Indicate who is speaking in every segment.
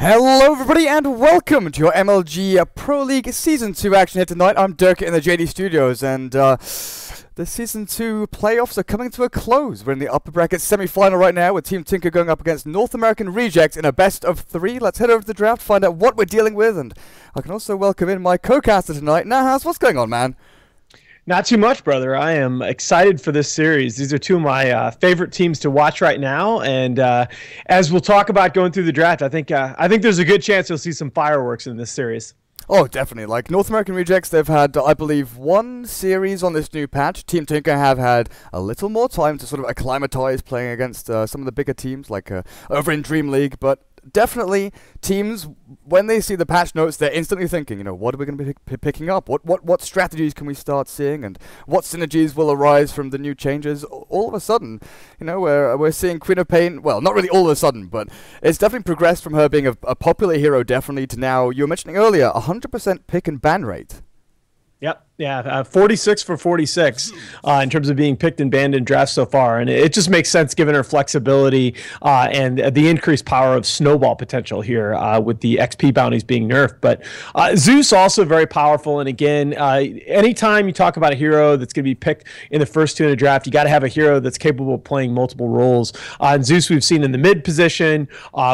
Speaker 1: Hello, everybody, and welcome to your MLG Pro League Season 2 action here tonight. I'm Dirk in the JD Studios, and uh, the Season 2 playoffs are coming to a close. We're in the upper bracket semi-final right now, with Team Tinker going up against North American Rejects in a best of three. Let's head over to the draft, find out what we're dealing with, and I can also welcome in my co-caster tonight, Nahaz. What's going on, man?
Speaker 2: Not too much, brother. I am excited for this series. These are two of my uh, favorite teams to watch right now, and uh, as we'll talk about going through the draft, I think uh, I think there's a good chance you'll see some fireworks in this series.
Speaker 1: Oh, definitely. Like North American Rejects, they've had, I believe, one series on this new patch. Team Tinker have had a little more time to sort of acclimatize playing against uh, some of the bigger teams, like uh, over in Dream League. But definitely teams when they see the patch notes they're instantly thinking you know what are we going to be picking up? What what what strategies can we start seeing? And what synergies will arise from the new changes? All of a sudden you know we're, we're seeing queen of pain well not really all of a sudden but it's definitely progressed from her being a, a popular hero definitely to now you were mentioning earlier 100% pick and ban rate.
Speaker 2: Yep. Yeah, uh, 46 for 46 uh, in terms of being picked and banned in drafts so far. And it just makes sense given her flexibility uh, and the increased power of snowball potential here uh, with the XP bounties being nerfed. But uh, Zeus also very powerful. And again, uh, anytime you talk about a hero that's going to be picked in the first two in a draft, you got to have a hero that's capable of playing multiple roles. and Zeus, we've seen in the mid position,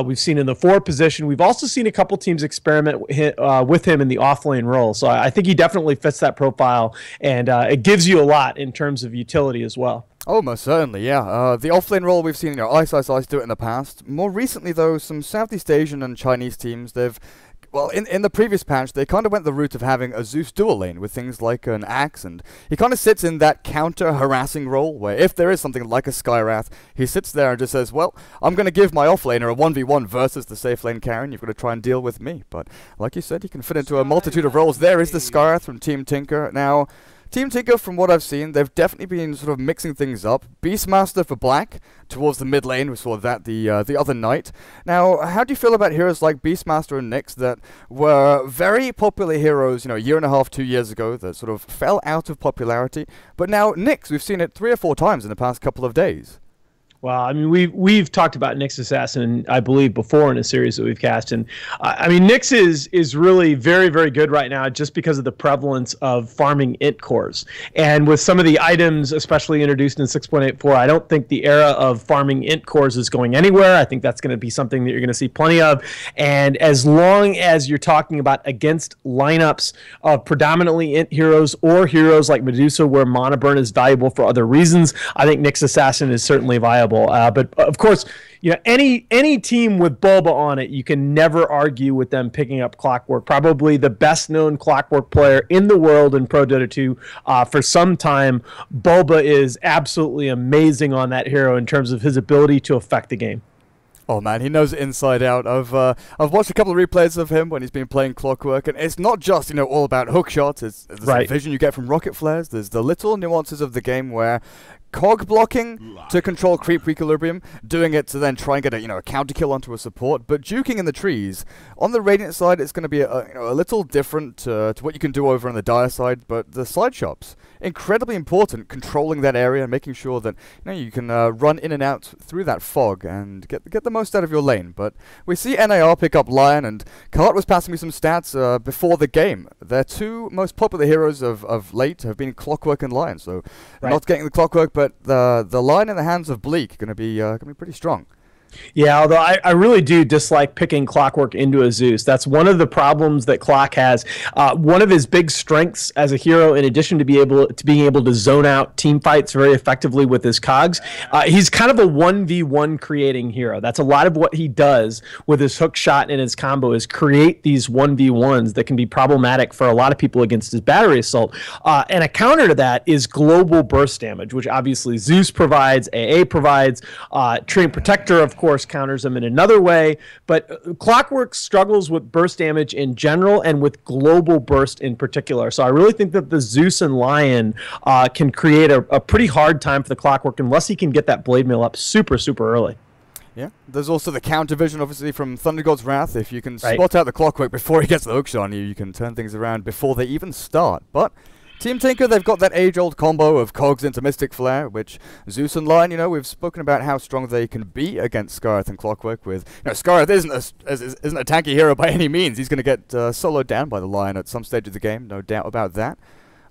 Speaker 2: we've seen in the four position. We've also seen a couple teams experiment with him in the off lane role. So I think he definitely fits that profile profile, and uh, it gives you a lot in terms of utility as well.
Speaker 1: Oh, most certainly, yeah. Uh, the offlane role we've seen, you know, Ice Ice Ice do it in the past. More recently, though, some Southeast Asian and Chinese teams, they've well, in, in the previous patch, they kind of went the route of having a Zeus dual lane with things like an Axe, and he kind of sits in that counter-harassing role, where if there is something like a Skywrath, he sits there and just says, well, I'm going to give my offlaner a 1v1 versus the safe lane Karen, you've got to try and deal with me. But, like you said, he can fit into a multitude of roles. There is the Skywrath from Team Tinker. Now, Team Tinker, from what I've seen, they've definitely been sort of mixing things up. Beastmaster for black towards the mid lane. We saw that the uh, the other night. Now, how do you feel about heroes like Beastmaster and Nyx that were very popular heroes, you know, a year and a half, two years ago, that sort of fell out of popularity? But now Nyx, we've seen it three or four times in the past couple of days.
Speaker 2: Well, I mean, we've we've talked about Nyx Assassin, I believe, before in a series that we've cast, and uh, I mean, Nyx is is really very very good right now, just because of the prevalence of farming int cores, and with some of the items, especially introduced in 6.84, I don't think the era of farming int cores is going anywhere. I think that's going to be something that you're going to see plenty of, and as long as you're talking about against lineups of predominantly int heroes or heroes like Medusa, where mana burn is valuable for other reasons, I think Nyx Assassin is certainly viable. Uh, but of course, you know any any team with Bulba on it, you can never argue with them picking up Clockwork. Probably the best known Clockwork player in the world in Pro Dota 2 uh, for some time. Bulba is absolutely amazing on that hero in terms of his ability to affect the game.
Speaker 1: Oh man, he knows it inside out. I've uh, I've watched a couple of replays of him when he's been playing Clockwork, and it's not just you know all about hook shots. It's, it's
Speaker 2: right.
Speaker 1: the vision you get from rocket flares. There's the little nuances of the game where cog blocking to control creep equilibrium, doing it to then try and get a you know a counter kill onto a support, but juking in the trees. On the radiant side, it's going to be a, you know, a little different uh, to what you can do over on the dire side, but the side shops incredibly important. Controlling that area, and making sure that you know you can uh, run in and out through that fog and get get the most out of your lane. But we see NAR pick up Lion, and Cart was passing me some stats uh, before the game. Their two most popular heroes of, of late have been Clockwork and Lion, so right. not getting the Clockwork, but the the Lion in the hands of Bleak going to be uh, going to be pretty strong.
Speaker 2: Yeah, although I, I really do dislike picking Clockwork into a Zeus. That's one of the problems that Clock has. Uh, one of his big strengths as a hero, in addition to be able to being able to zone out team fights very effectively with his cogs, uh, he's kind of a one v one creating hero. That's a lot of what he does with his hook shot and his combo is create these one v ones that can be problematic for a lot of people against his battery assault. Uh, and a counter to that is global burst damage, which obviously Zeus provides, AA provides, uh, Treant Protector of course course, counters them in another way. But uh, Clockwork struggles with burst damage in general and with global burst in particular. So I really think that the Zeus and Lion uh, can create a, a pretty hard time for the Clockwork unless he can get that Blade Mail up super, super early.
Speaker 1: Yeah, there's also the counter vision, obviously, from Thunder God's Wrath. If you can right. spot out the Clockwork before he gets the hookshot on you, you can turn things around before they even start. But Team Tinker, they've got that age-old combo of Cogs into Mystic Flare, which Zeus and Lion, you know, we've spoken about how strong they can be against Skywrath and Clockwork. With you know, Skywrath isn't a, isn't a tanky hero by any means. He's going to get uh, soloed down by the Lion at some stage of the game, no doubt about that.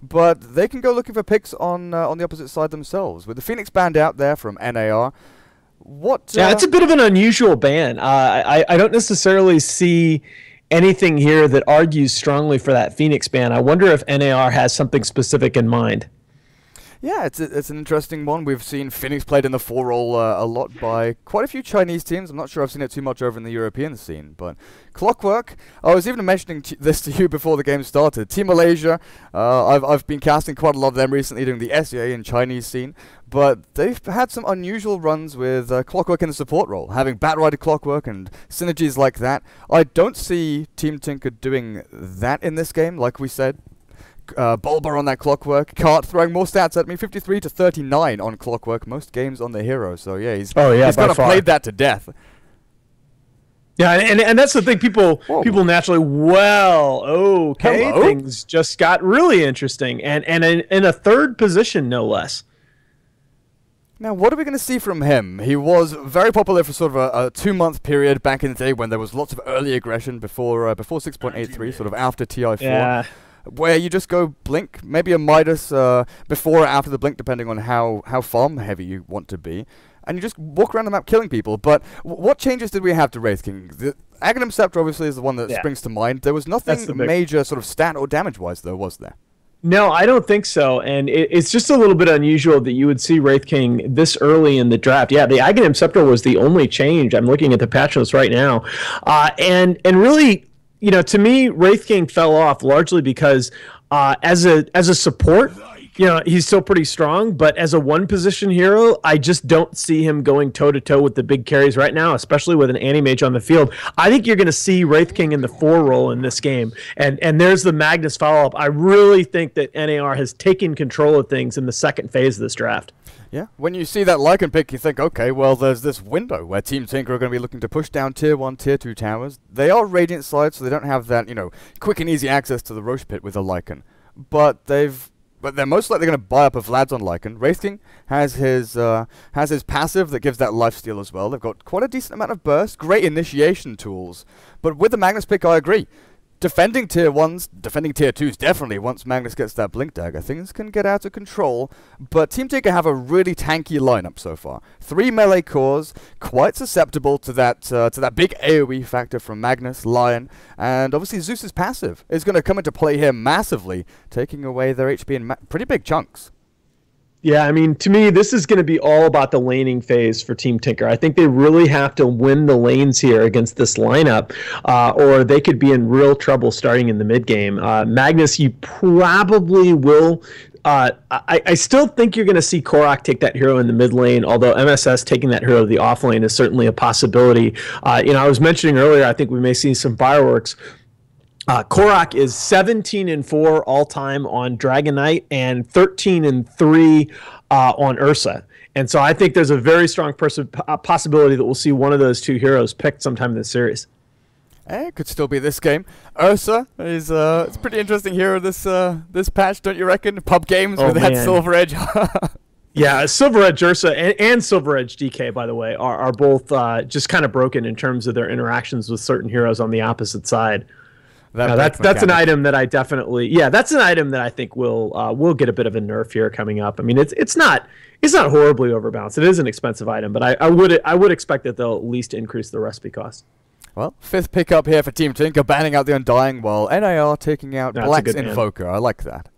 Speaker 1: But they can go looking for picks on uh, on the opposite side themselves. With the Phoenix band out there from NAR, what?
Speaker 2: Yeah, it's a bit of an unusual ban. Uh, I I don't necessarily see anything here that argues strongly for that Phoenix ban. I wonder if NAR has something specific in mind.
Speaker 1: Yeah, it's a, it's an interesting one. We've seen Phoenix played in the four role uh, a lot by quite a few Chinese teams. I'm not sure I've seen it too much over in the European scene, but Clockwork. I was even mentioning this to you before the game started. Team Malaysia. Uh, I've I've been casting quite a lot of them recently, doing the SEA and Chinese scene, but they've had some unusual runs with uh, Clockwork in the support role, having Batrider Clockwork and synergies like that. I don't see Team Tinker doing that in this game, like we said uh, Bulba on that clockwork. Cart throwing more stats at me, 53 to 39 on clockwork. Most games on the hero. So yeah, he's
Speaker 2: oh yeah,
Speaker 1: he's kind of played that to death.
Speaker 2: Yeah, and, and that's the thing. People Whoa. people naturally, well, okay, Hello? things just got really interesting, and and in, in a third position, no less.
Speaker 1: Now, what are we going to see from him? He was very popular for sort of a, a two-month period back in the day when there was lots of early aggression before uh, before 6.83, sort of after TI4.
Speaker 2: Yeah
Speaker 1: where you just go blink, maybe a Midas uh, before or after the blink, depending on how, how farm heavy you want to be. And you just walk around the map killing people. But what changes did we have to Wraith King? The Aghanim Scepter obviously is the one that yeah. springs to mind. There was nothing the major sort of stat or damage wise, though, was there?
Speaker 2: No, I don't think so. And it, it's just a little bit unusual that you would see Wraith King this early in the draft. Yeah, the Aghanim Scepter was the only change. I'm looking at the patch notes right now. Uh, and, and really, you know, to me, Wraith King fell off largely because uh, as a as a support, you know, he's still pretty strong. But as a one position hero, I just don't see him going toe to toe with the big carries right now, especially with an anti mage on the field. I think you're going to see Wraith King in the four role in this game, and and there's the Magnus follow up. I really think that NAR has taken control of things in the second phase of this draft.
Speaker 1: Yeah, when you see that Lycan pick, you think, okay, well, there's this window where Team Tinker are going to be looking to push down Tier 1, Tier 2 towers. They are Radiant slides, so they don't have that, you know, quick and easy access to the Rosh Pit with a Lycan. But they've... But they're most likely going to buy up a Vlad's on Lycan. Wraith King has his uh, has his passive that gives that lifesteal as well. They've got quite a decent amount of burst, great initiation tools. But with the Magnus pick, I agree defending tier ones, defending tier twos definitely once Magnus gets that blink dagger, things can get out of control. But Team Tinker have a really tanky lineup so far. Three melee cores, quite susceptible to that uh, to that big AOE factor from Magnus, Lion, and obviously Zeus's passive is going to come into play here massively, taking away their HP in pretty big chunks.
Speaker 2: Yeah, I mean, to me, this is going to be all about the laning phase for Team Tinker. I think they really have to win the lanes here against this lineup, uh, or they could be in real trouble starting in the mid game. Uh, Magnus, you probably will. Uh, I, I, still think you're going to see Korok take that hero in the mid lane, although MSS taking that hero to the off lane is certainly a possibility. Uh, you know, I was mentioning earlier, I think we may see some fireworks uh, Korok is 17 and 4 all time on Dragon Knight and 13 and 3 uh, on Ursa. And so I think there's a very strong pers- possibility that we'll see one of those two heroes picked sometime in this series.
Speaker 1: Eh, it could still be this game. Ursa is uh, it's a pretty interesting hero this uh, this patch, don't you reckon? Pub games oh, with man. that Silver Edge.
Speaker 2: yeah, Silver Edge Ursa and, and, Silver Edge DK, by the way, are, are both uh, just kind of broken in terms of their interactions with certain heroes on the opposite side. That that's that's an item that I definitely yeah that's an item that I think will uh, will get a bit of a nerf here coming up. I mean it's it's not it's not horribly overbalanced. It is an expensive item, but I, I would I would expect that they'll at least increase the recipe cost.
Speaker 1: Well, fifth pickup here for Team Tinker, banning out the Undying, while NAR taking out That's Black's Invoker. I like that.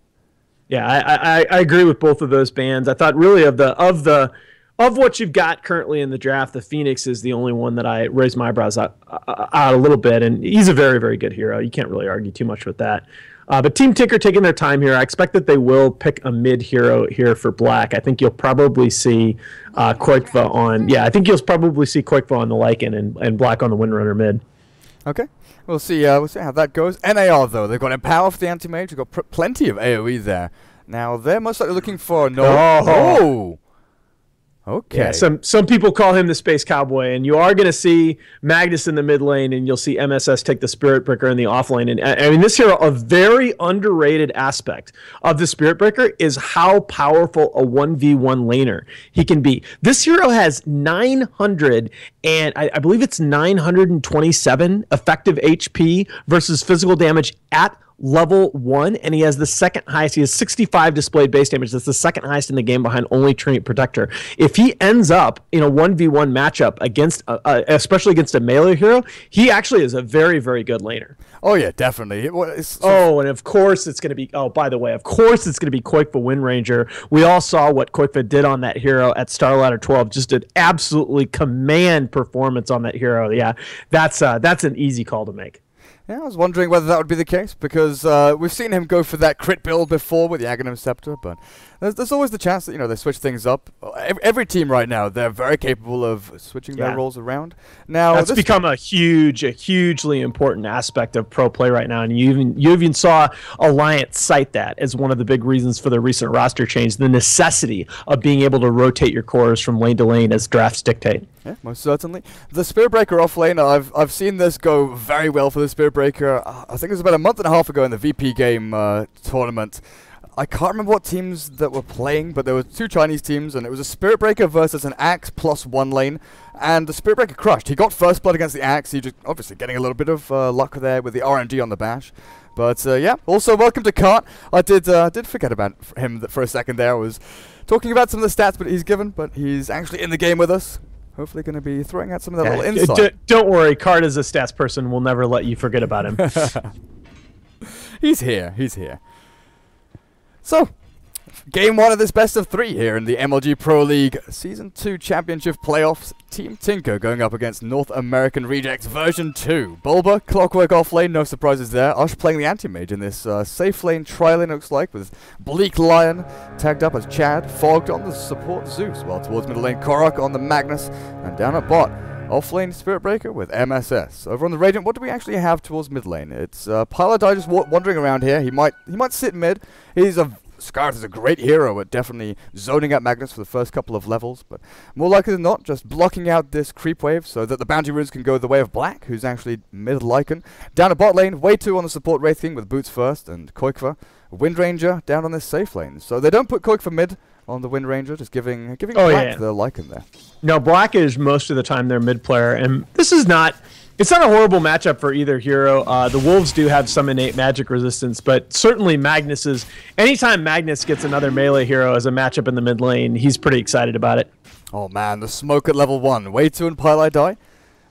Speaker 2: Yeah, I, I, I agree with both of those bans. I thought really of the of the of what you've got currently in the draft, the Phoenix is the only one that I raised my eyebrows out, uh, out a little bit, and he's a very, very good hero. You can't really argue too much with that. Uh, but Team Tinker taking their time here. I expect that they will pick a mid hero here for Black. I think you'll probably see uh, Koikva on. Yeah, I think you'll probably see Koikva on the Lycan and, and Black on the Windrunner mid.
Speaker 1: Okay, we'll see. Uh, we'll see how that goes. NAR though, they've got Empower for the anti mage. They've got pr- plenty of AOE there. Now they're most likely looking for no.
Speaker 2: Oh.
Speaker 1: Okay.
Speaker 2: Yeah, some some people call him the space cowboy, and you are going to see Magnus in the mid lane, and you'll see MSS take the Spirit Breaker in the off lane. And I mean, this hero, a very underrated aspect of the Spirit Breaker is how powerful a one v one laner he can be. This hero has 900 and I, I believe it's 927 effective HP versus physical damage at level one, and he has the second highest. He has 65 displayed base damage. That's the second highest in the game behind only Treant Protector. If he ends up in a 1v1 matchup against, uh, uh, especially against a melee hero, he actually is a very, very good laner.
Speaker 1: Oh yeah, definitely.
Speaker 2: oh, and of course it's going to be. Oh, by the way, of course it's going to be Koikva Windranger. We all saw what Koikva did on that hero at Starladder 12. Just an absolutely command performance on that hero. Yeah, that's uh, that's an easy call to make.
Speaker 1: Yeah, I was wondering whether that would be the case because uh, we've seen him go for that crit build before with the Aghanim Scepter, but there's, there's, always the chance that you know they switch things up. Every, every team right now they're very capable of switching yeah. their roles around. Now
Speaker 2: that's become a huge, a hugely important aspect of pro play right now, and you even you even saw Alliance cite that as one of the big reasons for the recent roster change: the necessity of being able to rotate your cores from lane to lane as drafts dictate.
Speaker 1: Yeah, most certainly. The Spearbreaker Breaker off lane, I've I've seen this go very well for the Spirit Breaker. I think it was about a month and a half ago in the VP game uh, tournament. I can't remember what teams that were playing, but there were two Chinese teams, and it was a Spirit Breaker versus an Axe plus one lane, and the Spirit Breaker crushed. He got first blood against the Axe. He just obviously getting a little bit of uh, luck there with the RNG on the bash. But uh, yeah, also welcome to Cart. I did uh, did forget about him for a second there. I was talking about some of the stats but he's given, but he's actually in the game with us. Hopefully, going to be throwing out some of that yeah, little insight.
Speaker 2: D- don't worry, Cart is a stats person. We'll never let you forget about him.
Speaker 1: he's here. He's here. So, game one of this best of three here in the MLG Pro League Season 2 Championship Playoffs. Team Tinker going up against North American Rejects version 2. Bulba, Clockwork off lane, no surprises there. Ush playing the anti-mage in this uh, safe lane tri-lane looks like with Bleak Lion tagged up as Chad, Fogged on the support Zeus, while towards middle lane Korok on the Magnus, and down at bot Offlane Spirit Breaker with MSS. Over on the Radiant, what do we actually have towards mid lane? It's uh, Piladai just wandering around here. He might he might sit mid. He's a Skywrath is a great hero at definitely zoning out Magnus for the first couple of levels, but more likely than not, just blocking out this creep wave so that the bounty runes can go the way of Black, who's actually mid Lycan. Down a bot lane, way two on the support Wraith King with Boots first, and Koikva. Windranger down on this safe lane. So they don't put Koikva mid, on the Windranger, just giving giving oh, Black yeah. the Lycan there.
Speaker 2: No, Black is most of the time their mid player, and this is not. It's not a horrible matchup for either hero. Uh, the Wolves do have some innate magic resistance, but certainly Magnus is. Anytime Magnus gets another melee hero as a matchup in the mid lane, he's pretty excited about it.
Speaker 1: Oh man, the smoke at level one. Way two and Piladai.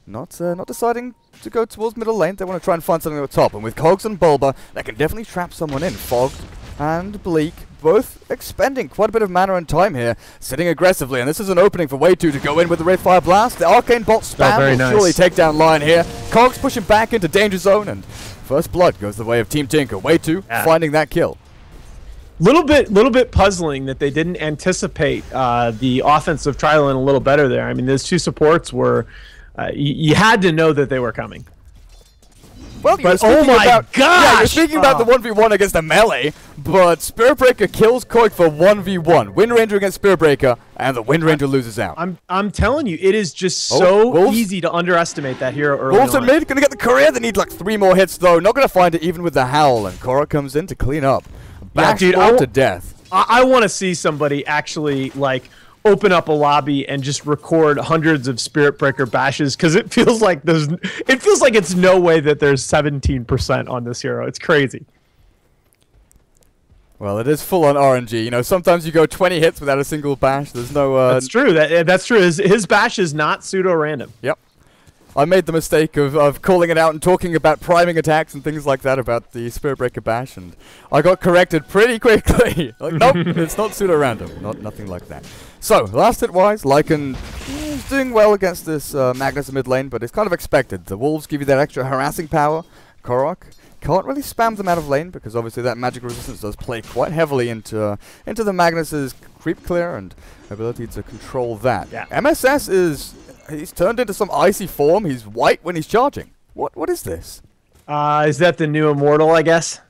Speaker 1: Not uh, not deciding to go towards middle lane. They want to try and find something at the top. And with Cogs and Bulba, they can definitely trap someone in. Fogged and Bleak both expending quite a bit of mana and time here, sitting aggressively, and this is an opening for Way 2 to go in with the Wraithfire Blast. The Arcane Bolt spam oh, will nice. surely take down Lion here. Cogs pushing back into Danger Zone, and First Blood goes the way of Team Tinker. Way 2 yeah. finding that kill.
Speaker 2: Little bit, little bit puzzling that they didn't anticipate uh, the offensive trial in a little better there. I mean, those two supports were, uh, you had to know that they were coming.
Speaker 1: Well, but oh my about, gosh! Yeah, you're speaking oh. about the 1v1 against the melee, but Spirit Breaker kills Koik for 1v1. Windranger against Spirit Breaker, and the Windranger loses out.
Speaker 2: I'm I'm telling you, it is just oh, so Wolves? easy to underestimate that hero early
Speaker 1: Wolves on. mid, gonna get the career. They need like three more hits though. Not gonna find it even with the Howl, and Korra comes in to clean up. Back yeah, dude, to death.
Speaker 2: I, I want to see somebody actually like open up a lobby and just record hundreds of spirit breaker bashes because it feels like there's it feels like it's no way that there's 17% on this hero. It's crazy.
Speaker 1: Well it is full on rng you know sometimes you go 20 hits without a single bash. There's no uh,
Speaker 2: that's true. That that's true. His, his bash is not pseudo random
Speaker 1: yep. I made the mistake of, of calling it out and talking about priming attacks and things like that about the Spirit Breaker Bash, and I got corrected pretty quickly. like, nope, it's not pseudo-random. Not nothing like that. So, last hit-wise, Lycan is doing well against this uh, Magnus mid lane, but it's kind of expected. The Wolves give you that extra harassing power. Korok can't really spam them out of lane because obviously that magic resistance does play quite heavily into uh, into the Magnus's creep clear and ability to control that. Yeah. MSS is he's turned into some icy form. He's white when he's charging. What what is this?
Speaker 2: Uh, is that the new immortal? I guess.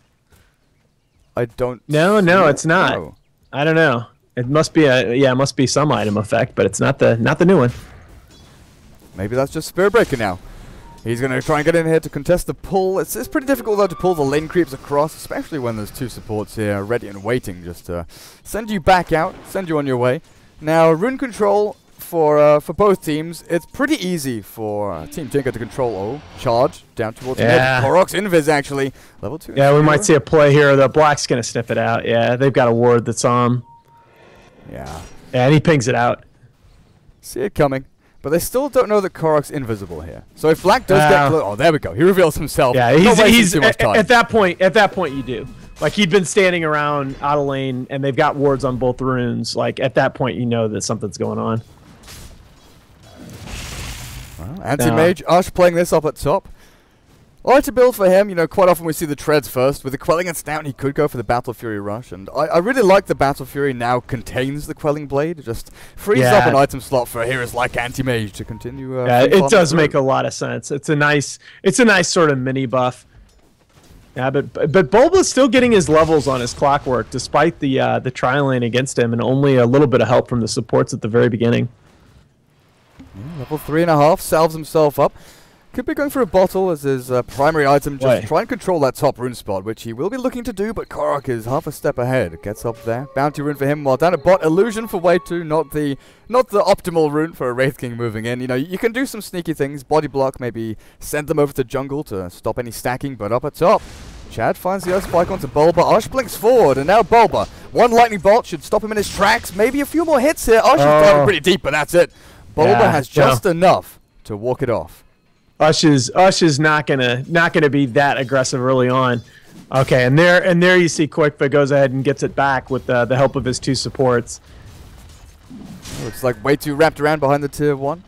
Speaker 1: I don't.
Speaker 2: No, no, it's not. Know. I don't know. It must be a yeah, it must be some item effect, but it's not the not the new one.
Speaker 1: Maybe that's just Spirit Breaker now. He's going to try and get in here to contest the pull. It's, it's pretty difficult, though, to pull the lane creeps across, especially when there's two supports here ready and waiting just to send you back out, send you on your way. Now, rune control for uh, for both teams, it's pretty easy for uh, Team Tinker to control O. Charge down towards
Speaker 2: yeah.
Speaker 1: mid. Korok's Invis, actually. Level 2.
Speaker 2: Yeah, we might see a play here. The Black's going to sniff it out. Yeah, they've got a ward that's on.
Speaker 1: Yeah.
Speaker 2: And he pings it out.
Speaker 1: See it coming. But they still don't know that Korok's invisible here. So if Black does uh, get close, oh, there we go. He reveals himself.
Speaker 2: Yeah, he's, he's too much time. at that point. At that point, you do. Like he'd been standing around out of lane, and they've got wards on both runes. Like at that point, you know that something's going on.
Speaker 1: Well, anti-mage Ush playing this up at top. I like to build for him, you know, quite often we see the treads first. With the Quelling and Stout, he could go for the Battle Fury Rush, and I, I really like the Battle Fury now contains the Quelling Blade. It just frees yeah. up an item slot for heroes like Anti-Mage to continue. Uh,
Speaker 2: yeah, it does make a lot of sense. It's a nice, it's a nice sort of mini buff. Yeah, but but Bulba's still getting his levels on his clockwork, despite the uh, the tri lane against him, and only a little bit of help from the supports at the very beginning.
Speaker 1: Yeah, level three and a half, salves himself up. Could be going for a bottle as his uh, primary item, just Wait. try and control that top rune spot, which he will be looking to do, but Korok is half a step ahead. Gets up there. Bounty rune for him while down at bot. Illusion for way 2, not the not the optimal rune for a Wraith King moving in. You know, you can do some sneaky things. Body block, maybe send them over to jungle to stop any stacking, but up at top. Chad finds the Earth Spike onto Bulba. Ush blinks forward, and now Bulba. One lightning bolt should stop him in his tracks. Maybe a few more hits here. Ush is diving pretty deep, but that's it. Bulba yeah, has just enough to walk it off.
Speaker 2: Ush is Ush is not gonna not gonna be that aggressive early on. Okay, and there and there you see Quickfoot goes ahead and gets it back with the, the help of his two supports.
Speaker 1: Looks like way too wrapped around behind the tier one.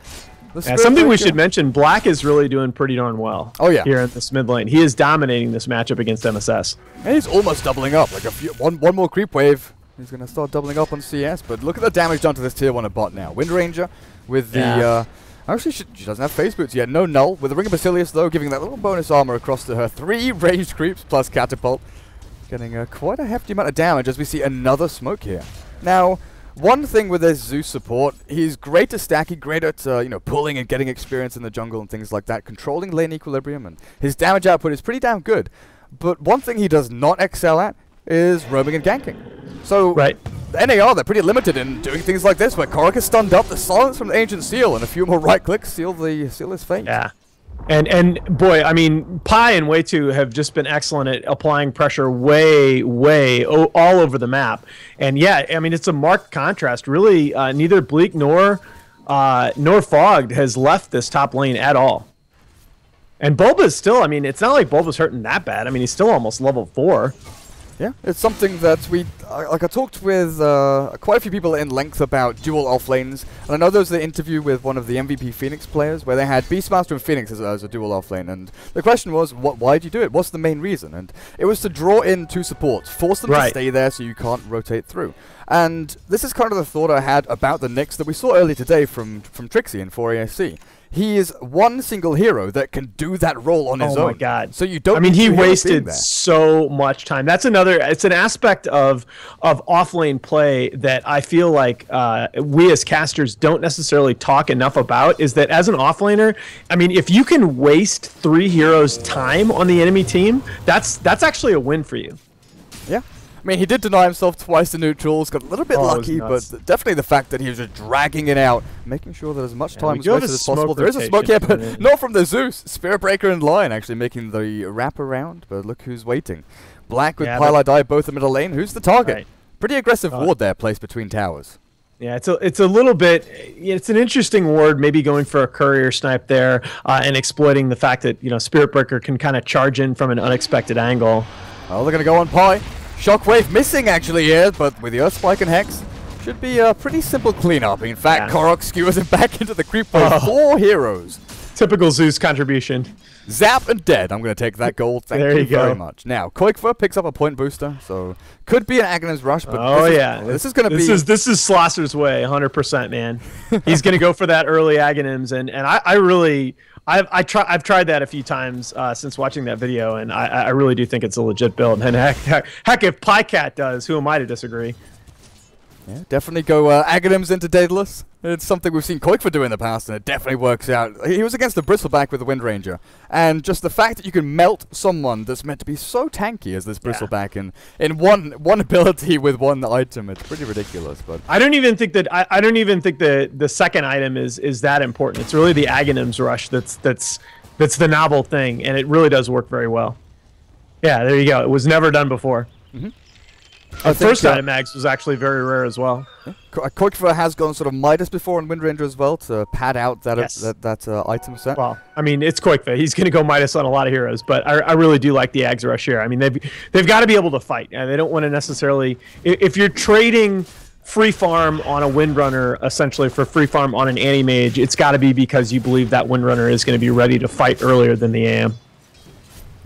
Speaker 2: Yeah, something we should mention: Black is really doing pretty darn well.
Speaker 1: Oh yeah,
Speaker 2: here in this mid lane, he is dominating this matchup against MSS.
Speaker 1: And he's almost doubling up. Like a few, one one more creep wave, he's gonna start doubling up on CS. But look at the damage done to this tier one bot now. Wind Ranger with the. Yeah. Uh, Actually, she, she, doesn't have phase boots yet. No null. With the Ring of Basilius, though, giving that little bonus armor across to her. Three ranged creeps plus catapult. Getting uh, quite a hefty amount of damage as we see another smoke here. Now, one thing with this Zeus support, he's great at stacking, great at uh, you know pulling and getting experience in the jungle and things like that, controlling lane equilibrium, and his damage output is pretty damn good. But one thing he does not excel at is roaming and ganking. So
Speaker 2: right.
Speaker 1: NAR, they're pretty limited in doing things like this, where Korok is stunned up, the silence from the Ancient Seal, and a few more right clicks seal the seal his fate.
Speaker 2: Yeah. And and boy, I mean, Pi and Way2 have just been excellent at applying pressure way, way all over the map. And yeah, I mean, it's a marked contrast. Really, uh, neither Bleak nor uh, nor Fogged has left this top lane at all. And Bulba is still, I mean, it's not like Bulba's hurting that bad. I mean, he's still almost level 4.
Speaker 1: Yeah, it's something that we, uh, like I talked with uh, quite a few people in length about dual off lanes, and I know there was the interview with one of the MVP Phoenix players where they had Beastmaster and Phoenix as, as a dual off lane, and the question was, what, why do you do it? What's the main reason? And it was to draw in two supports, force them right. to stay there so you can't rotate through. And this is kind of the thought I had about the Nyx that we saw earlier today from, from Trixie in 4ASC he is one single hero that can do that role on his
Speaker 2: own.
Speaker 1: Oh
Speaker 2: my god!
Speaker 1: So you don't. I
Speaker 2: mean, he wasted so much time. That's another. It's an aspect of of off lane play that I feel like uh, we as casters don't necessarily talk enough about. Is that as an off laner, I mean, if you can waste three heroes' time on the enemy team, that's that's actually a win for you.
Speaker 1: Yeah, I mean, he did deny himself twice to neutrals, got a little bit oh, lucky, but definitely the fact that he was just dragging it out, making sure that as much time was wasted as possible. There is a smoke here, but not from the Zeus. Spirit Breaker and Lion actually making the wrap around, but look who's waiting. Black with yeah, Die both in middle lane. Who's the target? Right. Pretty aggressive uh, ward there placed between towers.
Speaker 2: Yeah, it's a it's a little bit. It's an interesting ward, maybe going for a courier snipe there uh, and exploiting the fact that you know Spirit Breaker can kind of charge in from an unexpected angle.
Speaker 1: Oh, they're gonna go on Pi. Shockwave missing actually here, but with the Earth Spike and Hex, should be a pretty simple cleanup. In fact, yeah. Korok skewers him back into the creep wave. Oh. Four heroes.
Speaker 2: Typical Zeus contribution.
Speaker 1: Zap and dead. I'm going to take that gold. Thank
Speaker 2: there
Speaker 1: you,
Speaker 2: you
Speaker 1: very much. Now, Quakefoot picks up a point booster, so could be an Aghanim's rush. But
Speaker 2: oh
Speaker 1: this
Speaker 2: yeah,
Speaker 1: is, this is going to be.
Speaker 2: This is this is Slosser's way, 100 percent, man. He's going to go for that early Aghanims, and and I, I really I've I try I've tried that a few times uh, since watching that video, and I, I really do think it's a legit build. And heck, heck, heck if PyCat does, who am I to disagree?
Speaker 1: Yeah, definitely go uh, Aghanims into Daedalus. It's something we've seen Koikfa do in the past, and it definitely works out. He was against the Bristleback with the Wind Ranger, and just the fact that you can melt someone that's meant to be so tanky as this
Speaker 2: Yeah.
Speaker 1: Bristleback in, in one one ability with one item, it's pretty ridiculous. But
Speaker 2: I don't even think that I, I don't even think the the second item is is that important. It's really the Aghanims rush that's that's that's the novel thing, and it really does work very well. Yeah, there you go. It was never done before.
Speaker 1: I
Speaker 2: The
Speaker 1: think,
Speaker 2: first
Speaker 1: uh,
Speaker 2: item mags was actually very rare as well.
Speaker 1: Ko- uh, Koikfa has gone sort of Midas before in Windranger as well to pad out that uh, that, that uh, item set.
Speaker 2: Well, I mean, it's Koikfa. He's going to go Midas on a lot of heroes, but I, I really do like the Ags rush here. I mean, they've they've got to be able to fight, and they don't want to necessarily. i- If you're trading free farm on a Windrunner, essentially for free farm on an Anti Mage, it's got to be because you believe that Windrunner is going to be ready to fight earlier than the AM.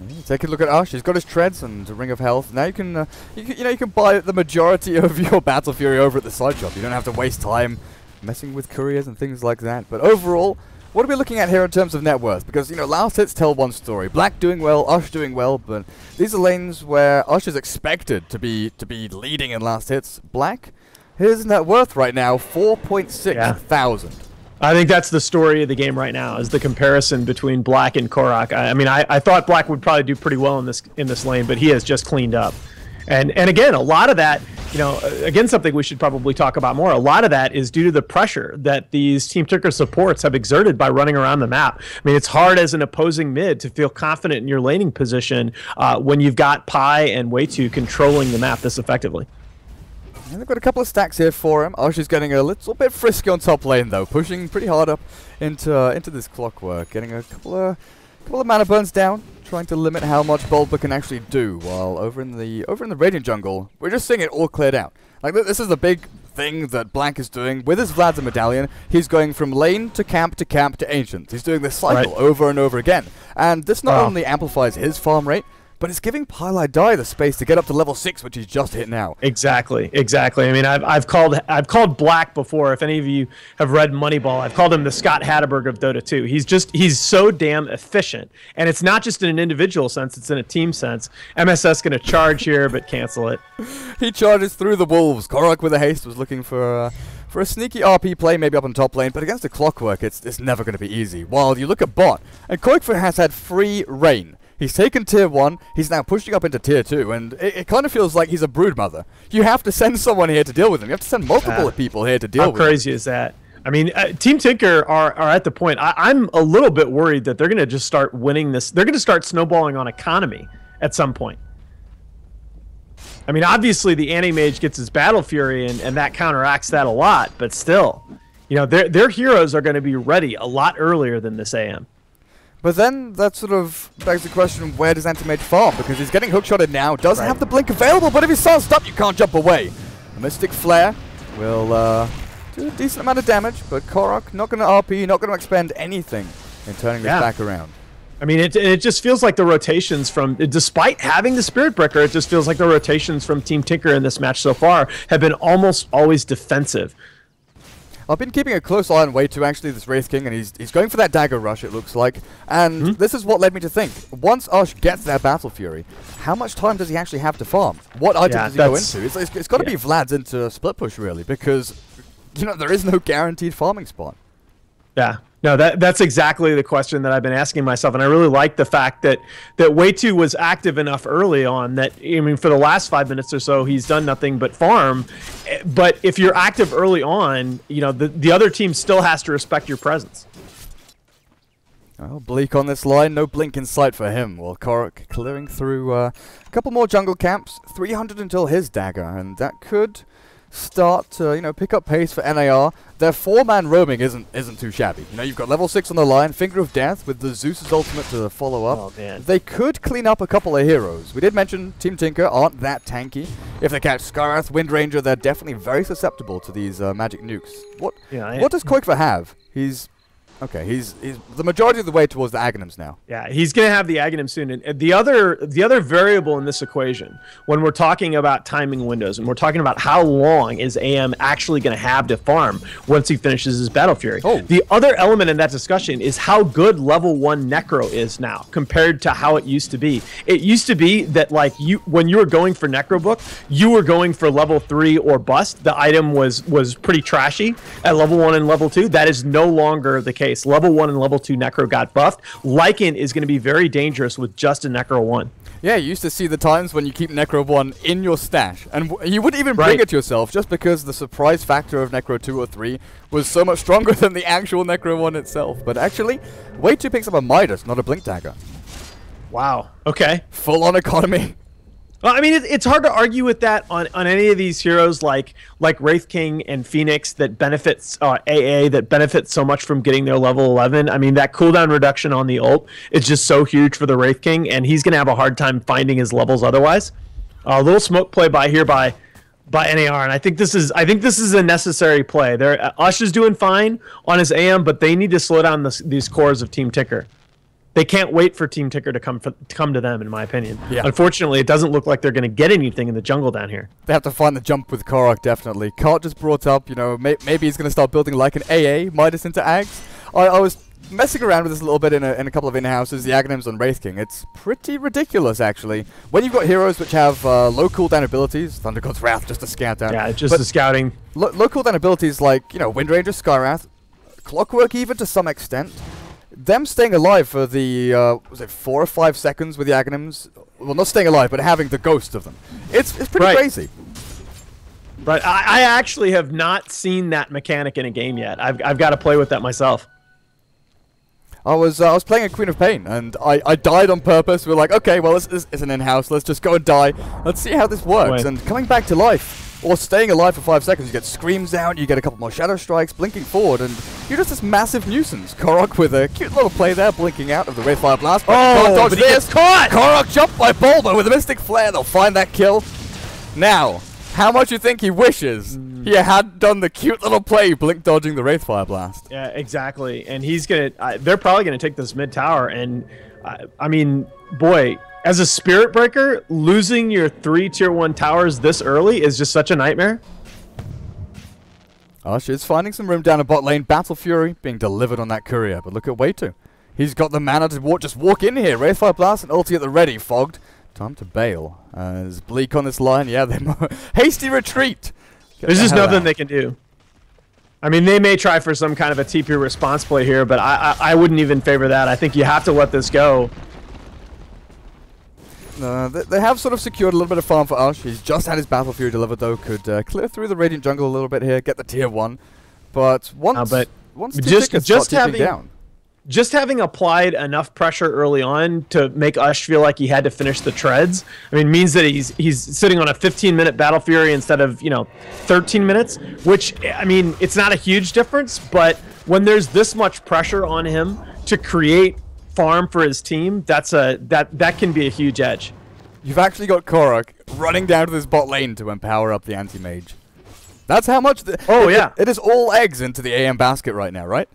Speaker 1: Yeah, Take a look at Ash. He's got his treads and a ring of health. Now you can, uh, you, you know, you can buy the majority of your Battle Fury over at the side shop. You don't have to waste time messing with couriers and things like that. But overall, what are we looking at here in terms of net worth? Because you know, last hits tell one story. Black doing well, Ush doing well, but these are lanes where Ush is expected to be to be leading in last hits. Black, his net worth right now four point six
Speaker 2: Yeah.
Speaker 1: thousand.
Speaker 2: I think that's the story of the game right now is the comparison between Black and Korok. I, I mean, I, I thought Black would probably do pretty well in this in this lane, but he has just cleaned up. And and again, a lot of that, you know, again something we should probably talk about more. A lot of that is due to the pressure that these Team Tinker supports have exerted by running around the map. I mean, it's hard as an opposing mid to feel confident in your laning position uh, when you've got Pi and Way2 controlling the map this effectively.
Speaker 1: And they've got a couple of stacks here for him. Ush is getting a little bit frisky on top lane though, pushing pretty hard up into uh, into this clockwork, getting a couple of couple of mana burns down, trying to limit how much Bulba can actually do. While over in the over in the Radiant jungle, we're just seeing it all cleared out. Like th- this is the big thing that Black is doing with his Vlad's medallion. He's going from lane to camp to camp to ancient. He's doing this cycle
Speaker 2: Right.
Speaker 1: over and over again, and this not
Speaker 2: Wow.
Speaker 1: only amplifies his farm rate, but it's giving Pylai Die the space to get up to level six, which he's just hit now.
Speaker 2: Exactly, exactly. I mean, I've, I've called I've called Black before. If any of you have read Moneyball, I've called him the Scott Hatteberg of Dota 2. He's just he's so damn efficient, and it's not just in an individual sense; it's in a team sense. MSS going to charge here, but cancel it.
Speaker 1: He charges through the wolves. Korok with a haste was looking for uh, for a sneaky RP play, maybe up on top lane, but against the clockwork, it's it's never going to be easy. While you look at bot, and Koikfer has had free reign. He's taken tier one. He's now pushing up into tier two, and it, it kind of feels like he's a brood mother. You have to send someone here to deal with him. You have to send multiple
Speaker 2: Ah.
Speaker 1: people here to deal
Speaker 2: How
Speaker 1: with him.
Speaker 2: crazy is that? I mean, uh, Team Tinker are, are at the point. I, I'm a little bit worried that they're going to just start winning this. They're going to start snowballing on economy at some point. I mean, obviously the anti-mage gets his battle fury, and, and that counteracts that a lot. But still, you know, their their heroes are going to be ready a lot earlier than this AM.
Speaker 1: But then that sort of begs the question: Where does Antimage farm? Because he's getting hookshotted now. Does
Speaker 2: Right.
Speaker 1: have the blink available, but if he's silenced up, you can't jump away. A Mystic Flare will uh, do a decent amount of damage, but Korok not going to RP, not going to expend anything in turning this back around.
Speaker 2: I mean, it, it just feels like the rotations from, despite having the Spirit Breaker, it just feels like the rotations from Team Tinker in this match so far have been almost always defensive.
Speaker 1: I've been keeping a close eye on Way to actually this Wraith King, and he's he's going for that dagger rush. It looks like, and
Speaker 2: Hmm?
Speaker 1: this is what led me to think: once Ush gets that Battle Fury, how much time does he actually have to farm? What items
Speaker 2: Yeah,
Speaker 1: does he go into? It's, it's, it's got to
Speaker 2: yeah.
Speaker 1: be Vlad's into a split push really, because you know there is no guaranteed farming spot.
Speaker 2: Yeah. No, that that's exactly the question that I've been asking myself, and I really like the fact that that Way2 was active enough early on that I mean, for the last five minutes or so, he's done nothing but farm. But if you're active early on, you know the the other team still has to respect your presence.
Speaker 1: Oh, Bleak on this Lion, no blink in sight for him. Well, Korok clearing through uh, a couple more jungle camps, 300 until his dagger, and that could start to, you know, pick up pace for NAR. Their four-man roaming isn't isn't too shabby. You know, you've got level six on the Lion, Finger of Death with the Zeus's ultimate to follow up.
Speaker 2: Oh, man.
Speaker 1: They could clean up a couple of heroes. We did mention Team Tinker aren't that tanky. If they catch Skywrath, Wind Ranger, they're definitely very susceptible to these uh, magic nukes. What
Speaker 2: Yeah,
Speaker 1: what does Koikva have? He's Okay, he's he's the majority of the way towards the Aghanims now.
Speaker 2: Yeah, he's going to have the Aghanim soon. And the other the other variable in this equation, when we're talking about timing windows and we're talking about how long is AM actually going to have to farm once he finishes his Battle Fury,
Speaker 1: Oh.
Speaker 2: the other element in that discussion is how good level one Necro is now compared to how it used to be. It used to be that like you when you were going for Necro Book, you were going for level three or bust. The item was was pretty trashy at level one and level two. That is no longer the case. Level one and level two Necro got buffed. Lycan is going to be very dangerous with just a Necro one.
Speaker 1: Yeah, you used to see the times when you keep Necro 1 in your stash, and you wouldn't even bring
Speaker 2: Right.
Speaker 1: it yourself just because the surprise factor of Necro 2 or 3 was so much stronger than the actual Necro 1 itself. But actually, Way 2 picks up a Midas, not a Blink Dagger.
Speaker 2: Wow. Okay.
Speaker 1: Full on economy.
Speaker 2: Well, I mean, it, it's hard to argue with that on, on any of these heroes like like Wraith King and Phoenix that benefits uh, AA that benefits so much from getting their level 11. I mean, that cooldown reduction on the ult is just so huge for the Wraith King, and he's going to have a hard time finding his levels otherwise. A little smoke play by here by by NAR, and I think this is I think this is a necessary play. There, uh, Ush is doing fine on his AM, but they need to slow down this, these cores of Team Tinker. They can't wait for Team Tinker to come for, to come to them, in my opinion.
Speaker 1: Yeah.
Speaker 2: Unfortunately, it doesn't look like they're going to get anything in the jungle down here.
Speaker 1: They have to find the jump with Korok, definitely. Kart just brought up, you know, may- maybe he's going to start building like an AA, Midas into Ags. I, I was messing around with this a little bit in a, in a couple of in-houses, the Aghanims on Wraith King. It's pretty ridiculous, actually. When you've got heroes which have uh, low cooldown abilities, Thunder God's Wrath just a scout out.
Speaker 2: Yeah, just
Speaker 1: But
Speaker 2: the scouting.
Speaker 1: lo- low cooldown abilities like, you know, Wind Ranger, Skywrath, Clockwork even to some extent. Them staying alive for the, uh, was it four or five seconds with the Aghanims? Well, not staying alive, but having the ghost of them. It's, it's pretty
Speaker 2: Right.
Speaker 1: crazy.
Speaker 2: But I, I actually have not seen that mechanic in a game yet. I've, I've got to play with that myself.
Speaker 1: I was uh, I was playing a Queen of Pain and I, I died on purpose. We are like, okay, well, it's, it's, it's an in-house. Let's just go and die. Let's see how this works.
Speaker 2: Right.
Speaker 1: And coming back to life, or staying alive for five seconds, you get screams out, you get a couple more shadow strikes, blinking forward, and you're just this massive nuisance. Korok with a cute little play there, blinking out of the Wraithfire Blast. But
Speaker 2: Oh,
Speaker 1: can't dodge
Speaker 2: but he
Speaker 1: this.
Speaker 2: gets caught!
Speaker 1: Korok jumped by Bulba with a Mystic Flare. They'll find that kill. Now, how much you think he wishes
Speaker 2: Hmm.
Speaker 1: he had done the cute little play, blink dodging the Wraithfire Blast?
Speaker 2: Yeah, exactly. And he's gonna. Uh, they're probably gonna take this mid tower. And uh, I mean, boy, as a spirit breaker, losing your three tier one towers this early is just such a nightmare.
Speaker 1: Ush is finding some room down a bot lane. Battle Fury being delivered on that courier, but look at Waitu. He's got the mana to walk, just walk in here. Wraithfire Blast and ulti at the ready. Fogged. Time to bail. Uh, there's Bleak on this Lion. Yeah, they're hasty retreat. Get
Speaker 2: There's
Speaker 1: the
Speaker 2: just nothing
Speaker 1: out.
Speaker 2: they can do. I mean, they may try for some kind of a TP response play here, but I, I, I wouldn't even favor that. I think you have to let this go.
Speaker 1: Uh, they, they have sort of secured a little bit of farm for Ush. He's just had his Battle Fury delivered though. Could uh, clear through the Radiant Jungle a little bit here, get the tier one. But once,
Speaker 2: Uh, but
Speaker 1: once
Speaker 2: just- just having-
Speaker 1: down.
Speaker 2: just having applied enough pressure early on to make Ush feel like he had to finish the treads, I mean, means that he's he's sitting on a 15 minute battle fury instead of you know 13 minutes. Which I mean, it's not a huge difference, but when there's this much pressure on him to create farm for his team, that's a that that can be a huge edge.
Speaker 1: You've actually got Korok running down to this bot lane to empower up the anti-mage. That's how much. The,
Speaker 2: Oh,
Speaker 1: it-
Speaker 2: yeah.
Speaker 1: it is all eggs into the AM basket right now, right?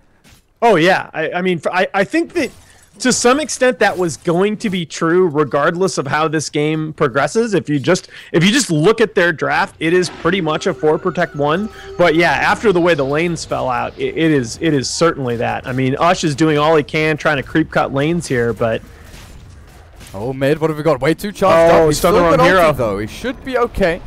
Speaker 2: Oh yeah, I, I mean, I I think that to some extent that was going to be true regardless of how this game progresses. If you just if you just look at their draft, it is pretty much a four protect one. But yeah, after the way the lanes fell out, it, it is it is certainly that. I mean, Ush is doing all he can trying to creep cut lanes here, but
Speaker 1: Oh, mid, what have we got? Way too charged
Speaker 2: Oh,
Speaker 1: up.
Speaker 2: he's
Speaker 1: still got
Speaker 2: hero.
Speaker 1: though. He should be okay.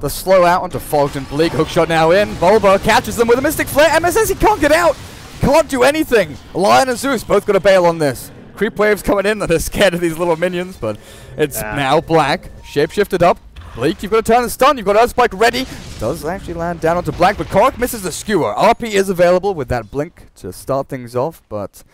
Speaker 1: The slow out onto Fogged and Bleak. Hookshot now in. Bulba catches them with a Mystic Flare. Says he can't get out. Can't do anything. Lion and Zeus both got to bail on this. Creep waves coming in that are scared of these little minions, but it's now Black. Shapeshifted up. Bleak, you've got to turn the stun. You've got Earthspike ready. Does actually land down onto Black, but Korok misses the skewer. RP is available with that blink to start things off, but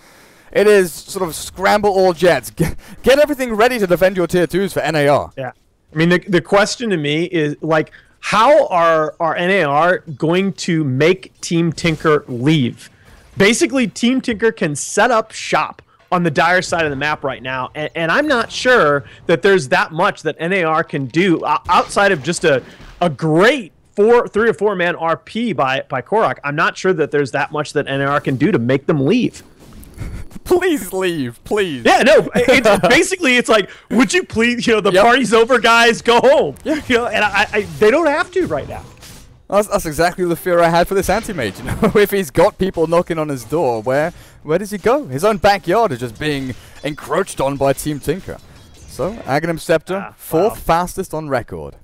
Speaker 1: it is sort of scramble all jets. Get, get everything ready to defend your tier twos for NAR.
Speaker 2: Yeah. I mean, the, the question to me is like, how are are NAR going to make Team Tinker leave? Basically, Team Tinker can set up shop on the dire side of the map right now, and, and I'm not sure that there's that much that NAR can do outside of just a a great four, three or four man RP by by Korok, I'm not sure that there's that much that NAR can do to make them leave.
Speaker 1: please leave, please.
Speaker 2: Yeah, no. It's, basically, it's like, would you please? You know, the
Speaker 1: Yep.
Speaker 2: party's over, guys. Go home. Yeah. You know, and I, I, they don't have to right now.
Speaker 1: That's, that's exactly the fear I had for this anti-mage. You know, if he's got people knocking on his door, where where does he go? His own backyard is just being encroached on by Team Tinker. So, Aghanim Scepter,
Speaker 2: Ah,
Speaker 1: fourth
Speaker 2: wow.
Speaker 1: fastest on record.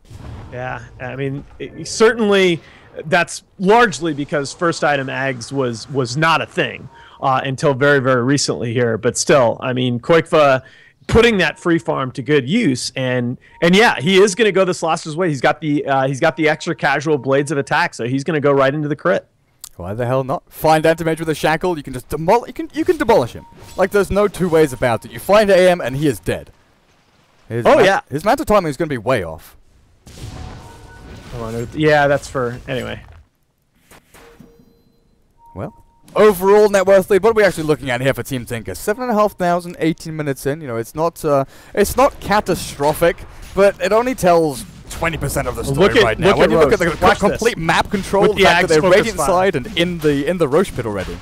Speaker 2: Yeah, I mean, it, certainly that's largely because first item ags was was not a thing uh, until very very recently here. But still, I mean, Koikva putting that free farm to good use, and and yeah, he is going to go the Slosser's way. He's got the uh, he's got the extra casual blades of attack, so he's going to go right into the crit.
Speaker 1: Why the hell not? Find anti-mage with a shackle, you can just demolish. You can you can demolish him. Like there's no two ways about it. You find AM and he is dead. His
Speaker 2: Oh, yeah.
Speaker 1: his manta timing is going to be way off.
Speaker 2: Yeah, that's for anyway.
Speaker 1: Overall net worth lead. What are we actually looking at here for Team Tinker? Seven and a half thousand, 18 minutes in. You know, it's not uh, it's not catastrophic, but it only tells. 20% of the story
Speaker 2: Look at-
Speaker 1: right now.
Speaker 2: look
Speaker 1: when
Speaker 2: at
Speaker 1: you look at the
Speaker 2: Rosh. Watch this.
Speaker 1: complete map control,
Speaker 2: With
Speaker 1: the fact that they're radiant
Speaker 2: fire.
Speaker 1: side and in the in the Rosh pit already.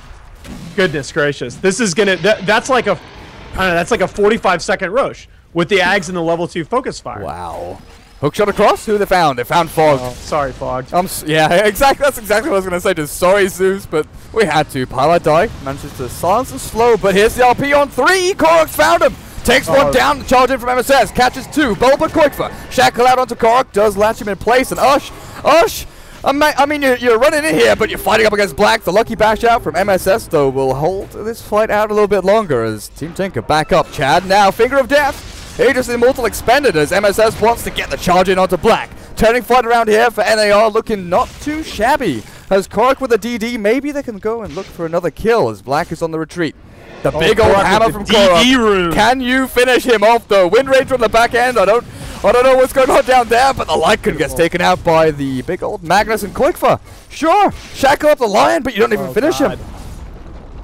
Speaker 2: Goodness gracious, this is gonna that, that's like a I don't know, that's like a 45 second Rosh with the ags and the level two focus fire.
Speaker 1: Wow. Hook shot across. Who they found? They found Fog.
Speaker 2: Oh, sorry, Fog.
Speaker 1: Um, s- yeah, exactly. That's exactly what I was gonna say. Just sorry, Zeus, but we had to. Pieliedie manages to silence and slow, but here's the LP on three. Korok found him. Takes
Speaker 2: Oh.
Speaker 1: one down, charge in from MSS, catches two. Bulba Qojqva. Shackle out onto Korok, does latch him in place, and Ush, Ush. I mean, I mean, you're, you're running in here, but you're fighting up against Black. The lucky bash out from MSS, though, will hold this fight out a little bit longer as Team Tinker back up. Chad now, Finger of Death. Aegis Immortal expended as MSS wants to get the charge in onto Black. Turning fight around here for NAR looking not too shabby. As Korok with a DD, maybe they can go and look for another kill as Black is on the retreat. The big old
Speaker 2: Korok
Speaker 1: hammer from Korok. Can you finish him off though? Wind Ranger on the back end. I don't I don't know what's going on down there, but the Lycan gets taken out by the big old Magnus and Qojqva. Sure, shackle up the lion, but you don't even
Speaker 2: Oh,
Speaker 1: finish
Speaker 2: God.
Speaker 1: him.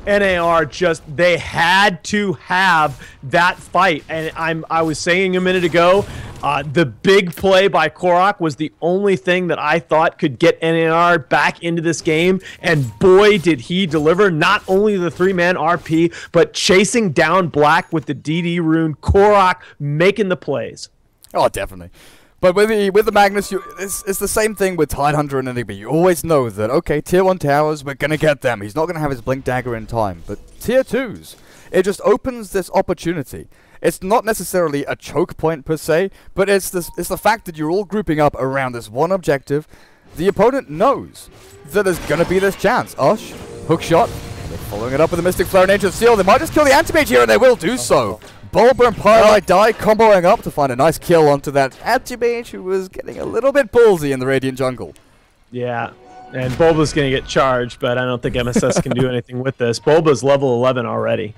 Speaker 2: NAR just they had to have that fight, and I'm I was saying a minute ago, uh, the big play by Korok was the only thing that I thought could get NAR back into this game, and boy did he deliver! Not only the three man RP, but chasing down Black with the DD rune, Korok making the plays.
Speaker 1: Oh, definitely. But with the with the Magnus, you, it's, it's the same thing with Tidehunter and Enigma. You always know that okay, tier one towers, we're gonna get them. He's not gonna have his blink dagger in time. But tier twos, it just opens this opportunity. It's not necessarily a choke point per se, but it's this it's the fact that you're all grouping up around this one objective. The opponent knows that there's gonna be this chance. Ush, hook shot. They're following it up with a Mystic Flare and Ancient Seal. They might just kill the Anti-Mage here, and they will do so. Bulba and Pieliedie, comboing up to find a nice kill onto that Anti-Mage who was getting a little bit ballsy in the Radiant Jungle.
Speaker 2: Yeah. And Bulba's going to get charged, but I don't think MSS can do anything with this. Bulba's level 11 already.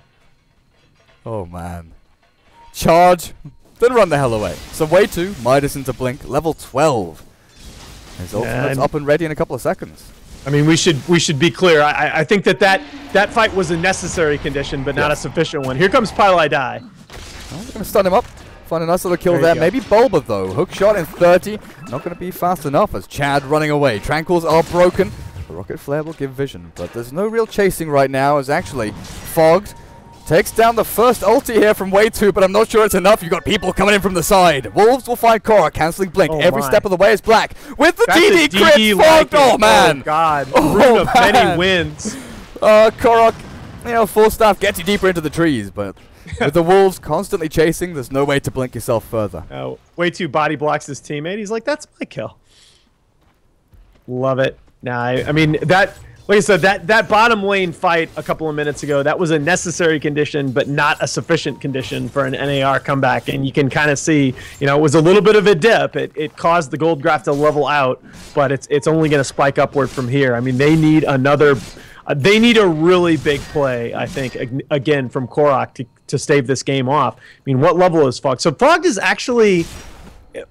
Speaker 1: Oh man. Charge, then run the hell away. So way two, Midas into Blink, level 12. His ultimate's
Speaker 2: and-
Speaker 1: up and ready in a couple of seconds.
Speaker 2: I mean, we should we should be clear. I, I- I think that, that that fight was a necessary condition, but not
Speaker 1: Yeah.
Speaker 2: a sufficient one. Here comes Pieliedie.
Speaker 1: Oh, we're gonna stun him up. Find a nice little kill
Speaker 2: There
Speaker 1: there. Maybe Bulba though. Hook shot in 30. Not gonna be fast enough as Chad running away. Tranquils are broken. The rocket flare will give vision, but there's no real chasing right now. As actually fogged takes down the first ulti here from way two, but I'm not sure it's enough. You got people coming in from the side. Wolves will find Korra canceling blink.
Speaker 2: Oh
Speaker 1: Every
Speaker 2: my.
Speaker 1: step of the way is black with the
Speaker 2: That's
Speaker 1: DD
Speaker 2: a
Speaker 1: crit
Speaker 2: DD
Speaker 1: fogged.
Speaker 2: it.
Speaker 1: Oh man.
Speaker 2: God.
Speaker 1: Oh,
Speaker 2: Rune of
Speaker 1: man.
Speaker 2: many wins.
Speaker 1: Uh, Korok, you know, full staff gets you deeper into the trees, but with the wolves constantly chasing, there's no way to blink yourself further.
Speaker 2: Uh, way too body blocks his teammate. He's like, that's my kill. Love it. Nah, I, I mean that. Like I said, that that bottom lane fight a couple of minutes ago, that was a necessary condition, but not a sufficient condition for an NAR comeback. And you can kind of see, you know, it was a little bit of a dip. It, it caused the gold graph to level out, but it's it's only going to spike upward from here. I mean, they need another. Uh, they need a really big play, I think, ag- again from Korok to, to stave this game off. I mean, what level is Fogged? So Fogged is actually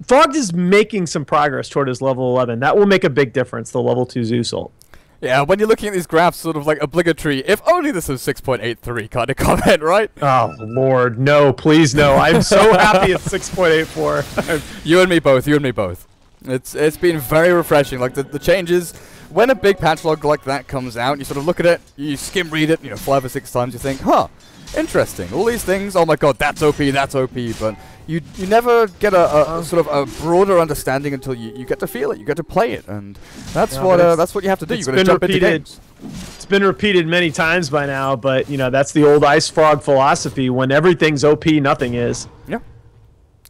Speaker 2: Fogged is making some progress toward his level 11. That will make a big difference, the level 2 Zeus ult.
Speaker 1: Yeah, when you're looking at these graphs, sort of like obligatory, if only this was 6.83 kind of comment, right?
Speaker 2: Oh, Lord, no, please no. I'm so happy it's 6.84.
Speaker 1: You and me both, you and me both. It's it's been very refreshing. Like the, the changes when a big patch log like that comes out, you sort of look at it, you skim read it, you know, five or six times, you think, huh, interesting. All these things, oh my god, that's OP, that's OP, but you you never get a, a, a sort of a broader understanding until you, you get to feel it, you get to play it, and that's
Speaker 2: Yeah,
Speaker 1: what uh, that's what you have to do. You
Speaker 2: it's
Speaker 1: got to
Speaker 2: been
Speaker 1: jump into
Speaker 2: repeated.
Speaker 1: games.
Speaker 2: It's been repeated many times by now, but you know that's the old IceFrog philosophy. When everything's OP, nothing is.
Speaker 1: Yeah.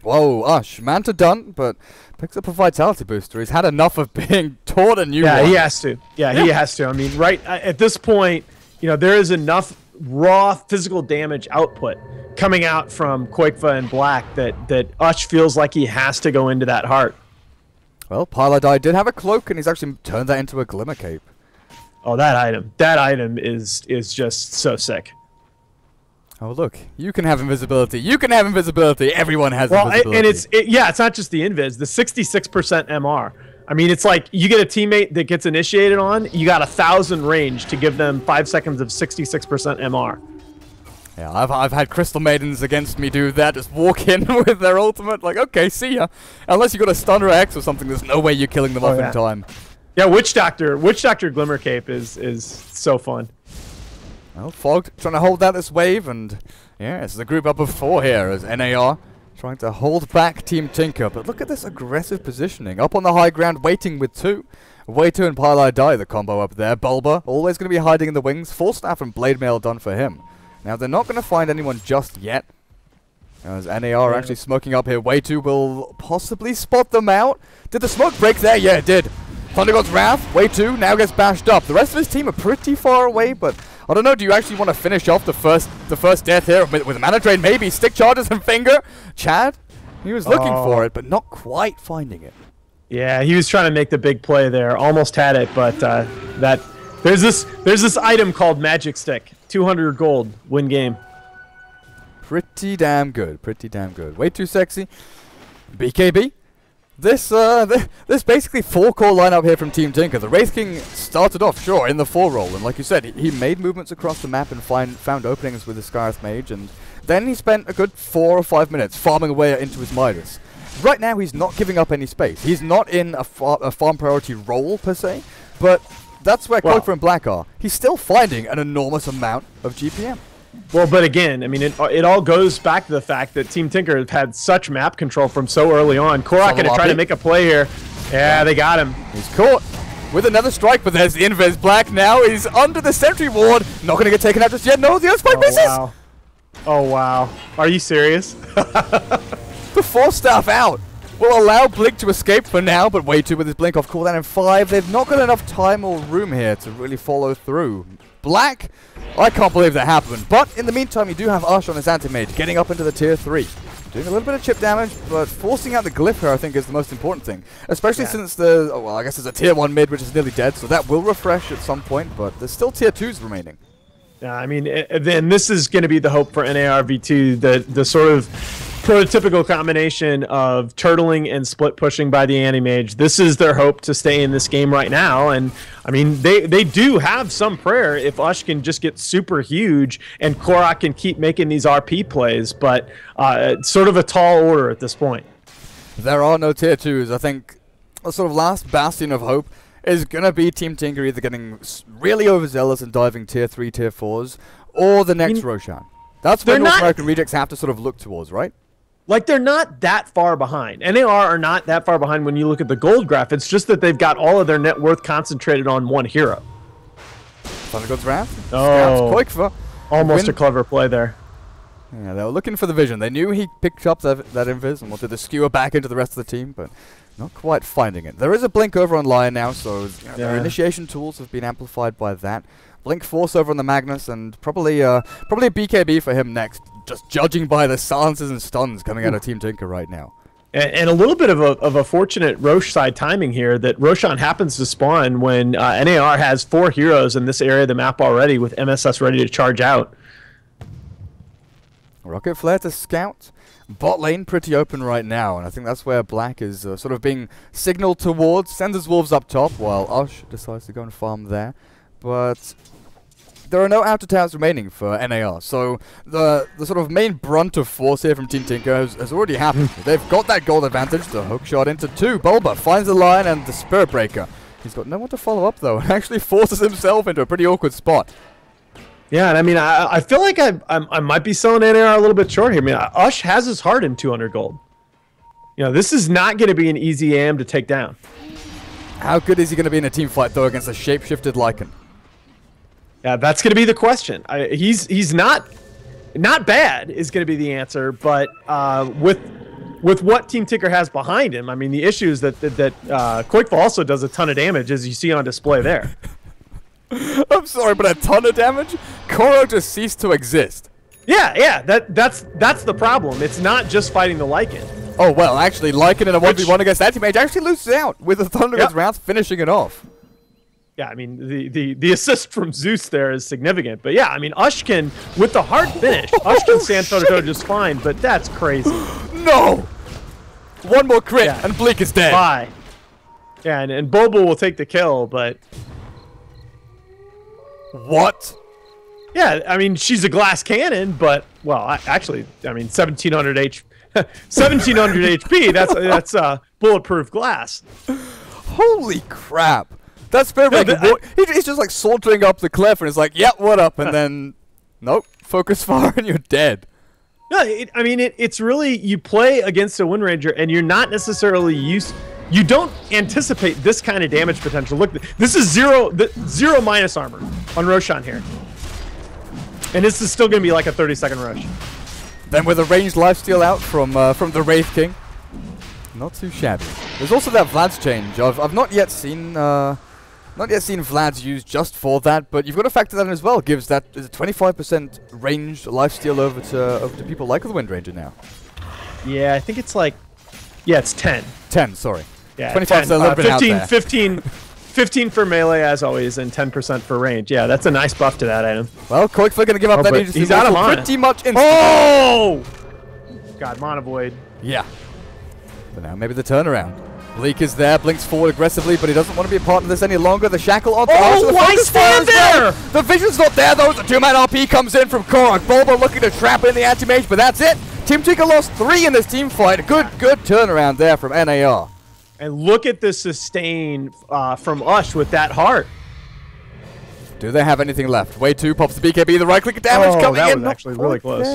Speaker 1: Whoa, Ush, Manta done, but picks up a vitality booster. He's had enough of being taught a new
Speaker 2: Yeah,
Speaker 1: one.
Speaker 2: he has to. Yeah, he has to. I mean, right uh, at this point, you know, there is enough raw physical damage output coming out from Qojqva and Black that that Ush feels like he has to go into that heart.
Speaker 1: Well, Pieliedie did have a cloak, and he's actually turned that into a glimmer cape.
Speaker 2: Oh, that item. That item is is just so sick.
Speaker 1: Oh look, you can have invisibility. You can have invisibility. Everyone has
Speaker 2: Well,
Speaker 1: invisibility.
Speaker 2: and it's it, yeah, it's not just the invis. The 66% MR. I mean, it's like you get a teammate that gets initiated on, you got a thousand range to give them five seconds of 66% MR.
Speaker 1: Yeah, I've, I've had Crystal Maidens against me do that. Just walk in with their ultimate, like, okay, see ya. Unless you got a stunner X or something, there's no way you're killing them
Speaker 2: Oh,
Speaker 1: off
Speaker 2: yeah.
Speaker 1: in time.
Speaker 2: Yeah, Witch Doctor, Witch Doctor Glimmer Cape is is so fun.
Speaker 1: Well, Fog trying to hold out this wave, and yeah, it's the group up of four here as NAR trying to hold back Team Tinker. But look at this aggressive positioning. Up on the high ground, waiting with two. Waito and Pieliedie the combo up there. Bulba always going to be hiding in the wings. Full staff and Blade Mail done for him. Now, they're not going to find anyone just yet. As NAR
Speaker 2: Yeah.
Speaker 1: actually smoking up here. Waito will possibly spot them out. Did the smoke break there? Yeah, it did. Thunder God's Wrath, Waito now gets bashed up. The rest of his team are pretty far away, but I don't know. Do you actually want to finish off the first the first death here with, with a mana drain? Maybe stick charges and finger. Chad, he was looking
Speaker 2: Oh.
Speaker 1: for it, but not quite finding it.
Speaker 2: Yeah, he was trying to make the big play there. Almost had it, but uh, that there's this there's this item called Magic Stick. 200 gold, win game.
Speaker 1: Pretty damn good. Pretty damn good. Way too sexy. BKB. This uh, th- this basically four core lineup here from Team Tinker. The Wraith King started off sure in the four role, and like you said, he, he made movements across the map and find found openings with his Skywrath Mage, and then he spent a good four or five minutes farming away into his Midas. Right now, he's not giving up any space. He's not in a, far- a farm priority role per se, but that's where
Speaker 2: Well-
Speaker 1: and Black are. He's still finding an enormous amount of GPM.
Speaker 2: Well, but again, I mean, it, it all goes back to the fact that Team Tinker have had such map control from so early on. Korok going to try to make a play here. Yeah, they got him.
Speaker 1: He's caught with another strike, but there's the Invis Black now. He's under the sentry ward. Not going to get taken out just yet. No, the Earth Spike
Speaker 2: Oh,
Speaker 1: misses.
Speaker 2: wow. Oh, wow. Are you serious?
Speaker 1: The force staff out. Will allow Blink to escape for now, but way too with his Blink off cooldown in five. They've not got enough time or room here to really follow through. Black, I can't believe that happened. But in the meantime, you do have Ush on his anti-mage, getting up into the tier 3. Doing a little bit of chip damage, but forcing out the glyph here I think is the most important thing. Especially
Speaker 2: Yeah.
Speaker 1: since the, oh, well, I guess there's a tier 1 mid which is nearly dead, so that will refresh at some point, but there's still tier 2s remaining.
Speaker 2: Yeah, I mean, then this is going to be the hope for NARV2, the the sort of prototypical combination of turtling and split pushing by the anti-mage. This is their hope to stay in this game right now, and I mean, they they do have some prayer if Ush can just get super huge and Korok can keep making these RP plays, but uh, it's sort of a tall order at this point.
Speaker 1: There are no tier twos. I think the sort of last bastion of hope is gonna be Team Tinker either getting really overzealous and diving tier three, tier fours, or the next
Speaker 2: mean,
Speaker 1: Roshan. That's what North
Speaker 2: not-
Speaker 1: American rejects have to sort of look towards, right?
Speaker 2: Like they're not that far behind. NAR are not that far behind when you look at the gold graph. It's just that they've got all of their net worth concentrated on one hero.
Speaker 1: Thunder God's Wrath.
Speaker 2: Oh. Almost
Speaker 1: Win-
Speaker 2: a clever play there.
Speaker 1: Yeah, they were looking for the vision. They knew he picked up that, that invis and wanted to skewer back into the rest of the team, but not quite finding it. There is a blink over on Lion now, so you know, their initiation tools have been amplified by that. Blink Force over on the Magnus, and probably uh, probably a BKB for him next. Just judging by the silences and stuns coming out of Team Tinker right now.
Speaker 2: And, and a little bit of a, of a fortunate Rosh side timing here that Roshan happens to spawn when uh, NAR has four heroes in this area of the map already with MSS ready to charge out.
Speaker 1: Rocket Flare to scout. Bot lane pretty open right now, and I think that's where Black is uh, sort of being signaled towards. Sends his wolves up top while Ush decides to go and farm there. But there are no outer towers remaining for NAR, so the the sort of main brunt of force here from Team Tinker has, has already happened. They've got that gold advantage, the hook shot into two. Bulba finds the line and the Spirit Breaker. He's got no one to follow up though, and actually forces himself into a pretty awkward spot.
Speaker 2: Yeah, and I mean, I, I feel like I, I, I might be selling NAR a little bit short here. I mean, uh, Ush has his heart in 200 gold. You know, this is not going to be an easy AM to take down.
Speaker 1: How good is he going to be in a team fight though against a shapeshifted Lycan?
Speaker 2: Yeah, that's going to be the question. I, he's he's not not bad is going to be the answer, but uh, with with what Team Tinker has behind him, I mean, the issue is that that, that uh, Qojqva also does a ton of damage, as you see on display there.
Speaker 1: I'm sorry, but a ton of damage. Koro just ceased to exist.
Speaker 2: Yeah, yeah, that that's that's the problem. It's not just fighting the Lycan.
Speaker 1: Oh well, actually, Lycan in a one v one against Anti-Mage actually loses out with the Thunderous yep. Wrath finishing it off.
Speaker 2: Yeah, I mean the, the the assist from Zeus there is significant, but yeah, I mean Ushkin with the hard finish, Ushkin stand toe to toe just fine, but that's crazy.
Speaker 1: no, one more crit yeah. and Bleak is dead.
Speaker 2: Bye. Yeah, and, and Bobo will take the kill, but
Speaker 1: what?
Speaker 2: Yeah, I mean she's a glass cannon, but well, I, actually, I mean 1700 H, 1700 HP. That's that's uh, bulletproof glass.
Speaker 1: Holy crap! That's very no, the, he's just like sauntering up the cliff and it's like, "Yep, yeah, what up?" And then, nope, focus fire and you're dead.
Speaker 2: No, it, I mean it, it's really you play against a Wind Ranger and you're not necessarily used. You don't anticipate this kind of damage potential. Look, this is zero, the, zero minus armor on Roshan here, and this is still going to be like a 30 second rush.
Speaker 1: Then with a ranged lifesteal out from uh, from the Wraith King, not too shabby. There's also that Vlad's change. I've I've not yet seen. Uh, not yet seen Vlad's used just for that, but you've got to factor that in as well. Gives that 25% ranged lifesteal over to over to people like the Wind Ranger now.
Speaker 2: Yeah, I think it's like, yeah, it's 10.
Speaker 1: 10, sorry.
Speaker 2: Yeah, 25 10, uh, 15, 15, 15 for melee as always, and 10% for range. Yeah, that's a nice buff to that item.
Speaker 1: Well, going to give up oh, that
Speaker 2: He's out of mana.
Speaker 1: Pretty much
Speaker 2: instantly. Oh! God, Mana Void.
Speaker 1: Yeah. But now maybe the turnaround. Bleak is there, blinks forward aggressively, but he doesn't want to be a part of this any longer. The shackle on
Speaker 2: Oh, the why stand there?
Speaker 1: The vision's not there though. The two-man RP comes in from Korok. Bulba looking to trap in the anti-mage, but that's it. Team Tinker lost three in this team fight. Good, good turnaround there from NAR.
Speaker 2: And look at the sustain uh, from Ush with that heart.
Speaker 1: Do they have anything left? Way two pops the BKB. The right click damage
Speaker 2: oh,
Speaker 1: coming
Speaker 2: that
Speaker 1: in.
Speaker 2: was actually really close.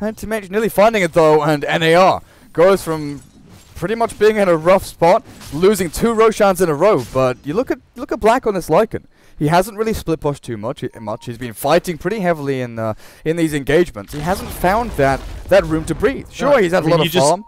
Speaker 1: Anti-mage nearly finding it though, and NAR goes from pretty much being in a rough spot, losing two Roshans in a row. But you look at look at Black on this Lycan. He hasn't really split push too much. Much. He's been fighting pretty heavily in uh, in these engagements. He hasn't found that that room to breathe. Sure, he's had I mean, a lot of farm.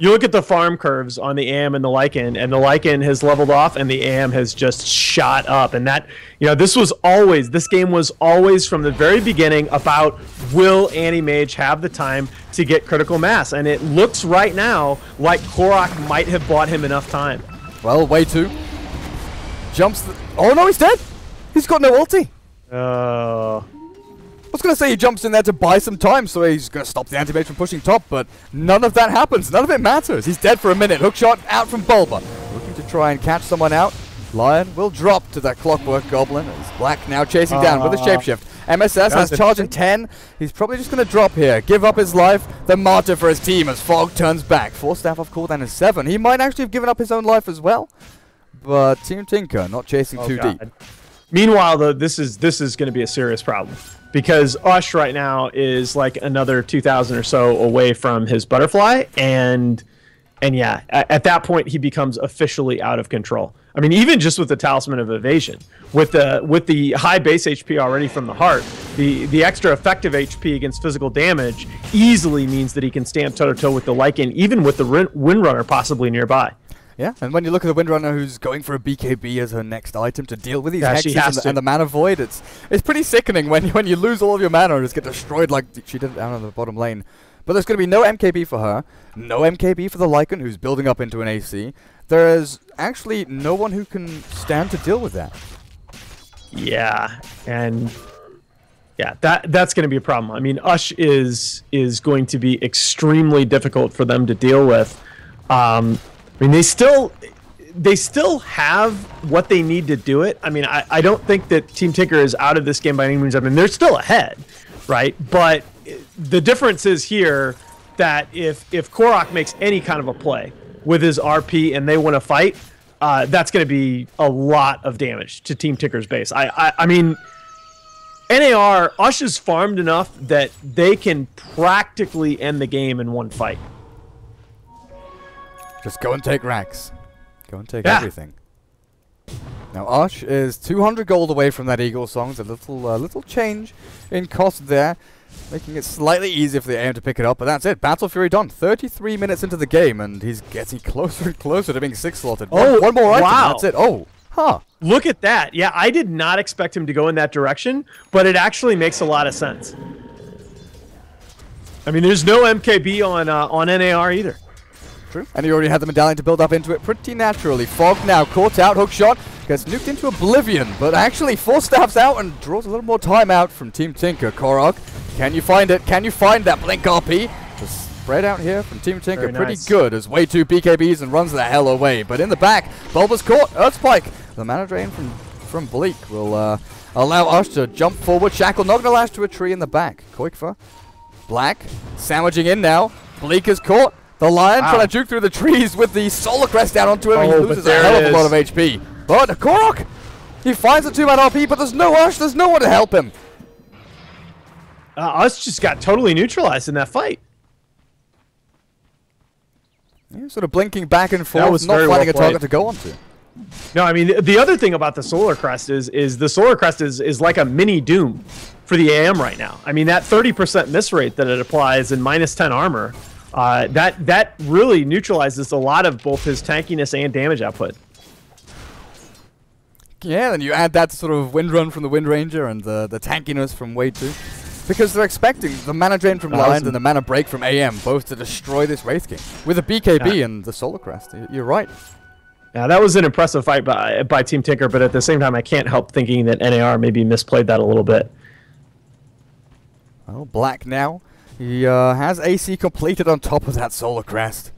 Speaker 2: You look at the farm curves on the AM and the Lycan, and the Lycan has leveled off, and the AM has just shot up. And that, you know, this was always, this game was always from the very beginning about will Anti-Mage have the time to get critical mass? And it looks right now like Korok might have bought him enough time.
Speaker 1: Well, way too. Jumps. oh no, he's dead. He's got no ulti.
Speaker 2: Oh. Uh...
Speaker 1: I was going to say he jumps in there to buy some time, so he's going to stop the anti-mage from pushing top, but none of that happens. None of it matters. He's dead for a minute. Hookshot out from Bulba. Looking to try and catch someone out. Lion will drop to that Clockwork Goblin. As Black now chasing uh, down with a shapeshift. MSS has charge in 10. He's probably just going to drop here. Give up his life. The martyr for his team as Fog turns back. Force staff off cooldown is 7. He might actually have given up his own life as well. But Team Tinker not chasing oh too God. deep.
Speaker 2: Meanwhile, though, this is this is going to be a serious problem because Ush right now is like another 2000 or so away from his butterfly and and yeah at, at, that point he becomes officially out of control. I mean even just with the talisman of evasion with the with the high base hp already from the heart the the extra effective hp against physical damage easily means that he can stand toe to toe with the Lycan even with the windrunner possibly nearby
Speaker 1: yeah, and when you look at the Windrunner who's going for a BKB as her next item to deal with these yeah, hexes and the, and the, mana void, it's it's pretty sickening when you, when you lose all of your mana and just get destroyed like she did down on the bottom lane. But there's going to be no MKB for her, no MKB for the Lycan who's building up into an AC. There is actually no one who can stand to deal with that.
Speaker 2: Yeah, and yeah, that that's going to be a problem. I mean, Ush is is going to be extremely difficult for them to deal with. Um, I mean, they still they still have what they need to do it. I mean, I, I don't think that Team Tinker is out of this game by any means. I mean, they're still ahead, right? But the difference is here that if if Korok makes any kind of a play with his RP and they want to fight, uh, that's going to be a lot of damage to Team Tinker's base. I I, I mean. NAR, Ush is farmed enough that they can practically end the game in one fight.
Speaker 1: Just go and take racks. Go and take yeah. everything. Now Ush is 200 gold away from that Eaglesong. It's a little, uh, little change in cost there, making it slightly easier for the AM to pick it up. But that's it. Battle Fury done. 33 minutes into the game, and he's getting closer and closer to being six slotted.
Speaker 2: Oh,
Speaker 1: one, one more item.
Speaker 2: Wow.
Speaker 1: That's it. Oh, huh.
Speaker 2: Look at that. Yeah, I did not expect him to go in that direction, but it actually makes a lot of sense. I mean, there's no MKB on uh, on NAR either.
Speaker 1: True. And he already had the medallion to build up into it pretty naturally. Fog now caught out, hook shot, gets nuked into oblivion, but actually force staffs out and draws a little more time out from Team Tinker. Korok, can you find it? Can you find that Blink RP? The spread out here from Team Tinker Very pretty nice. good as way two BKBs and runs the hell away. But in the back, Bulba's caught, Earthspike. The mana drain from, from Bleak will uh, allow us to jump forward. Shackle not gonna lash to a tree in the back. Qojqva, Black, sandwiching in now. Bleak is caught. The Lion wow. trying to juke through the trees with the Solar Crest down onto him. Oh, he loses a hell of a lot of HP. But Korok, he finds a two-man RP, but there's no Ush. There's no one to help him.
Speaker 2: Uh, Us just got totally neutralized in that fight.
Speaker 1: Yeah, sort of blinking back and forth, not finding well a target to go onto.
Speaker 2: No, I mean the other thing about the Solar Crest is is the Solar Crest is is like a mini Doom for the AM right now. I mean that 30% miss rate that it applies in minus 10 armor uh, that that really neutralizes a lot of both his tankiness and damage output.
Speaker 1: Yeah, and you add that sort of wind run from the Wind Ranger and the, the tankiness from Way 2. Because they're expecting the mana drain from Lions and the mana break from AM both to destroy this Wraith King. With a BKB yeah. and the Solar Crest. You're right.
Speaker 2: Yeah, that was an impressive fight by, by Team Tinker, but at the same time, I can't help thinking that NAR maybe misplayed that a little bit.
Speaker 1: Well, Black now he uh, has AC completed on top of that Solar Crest.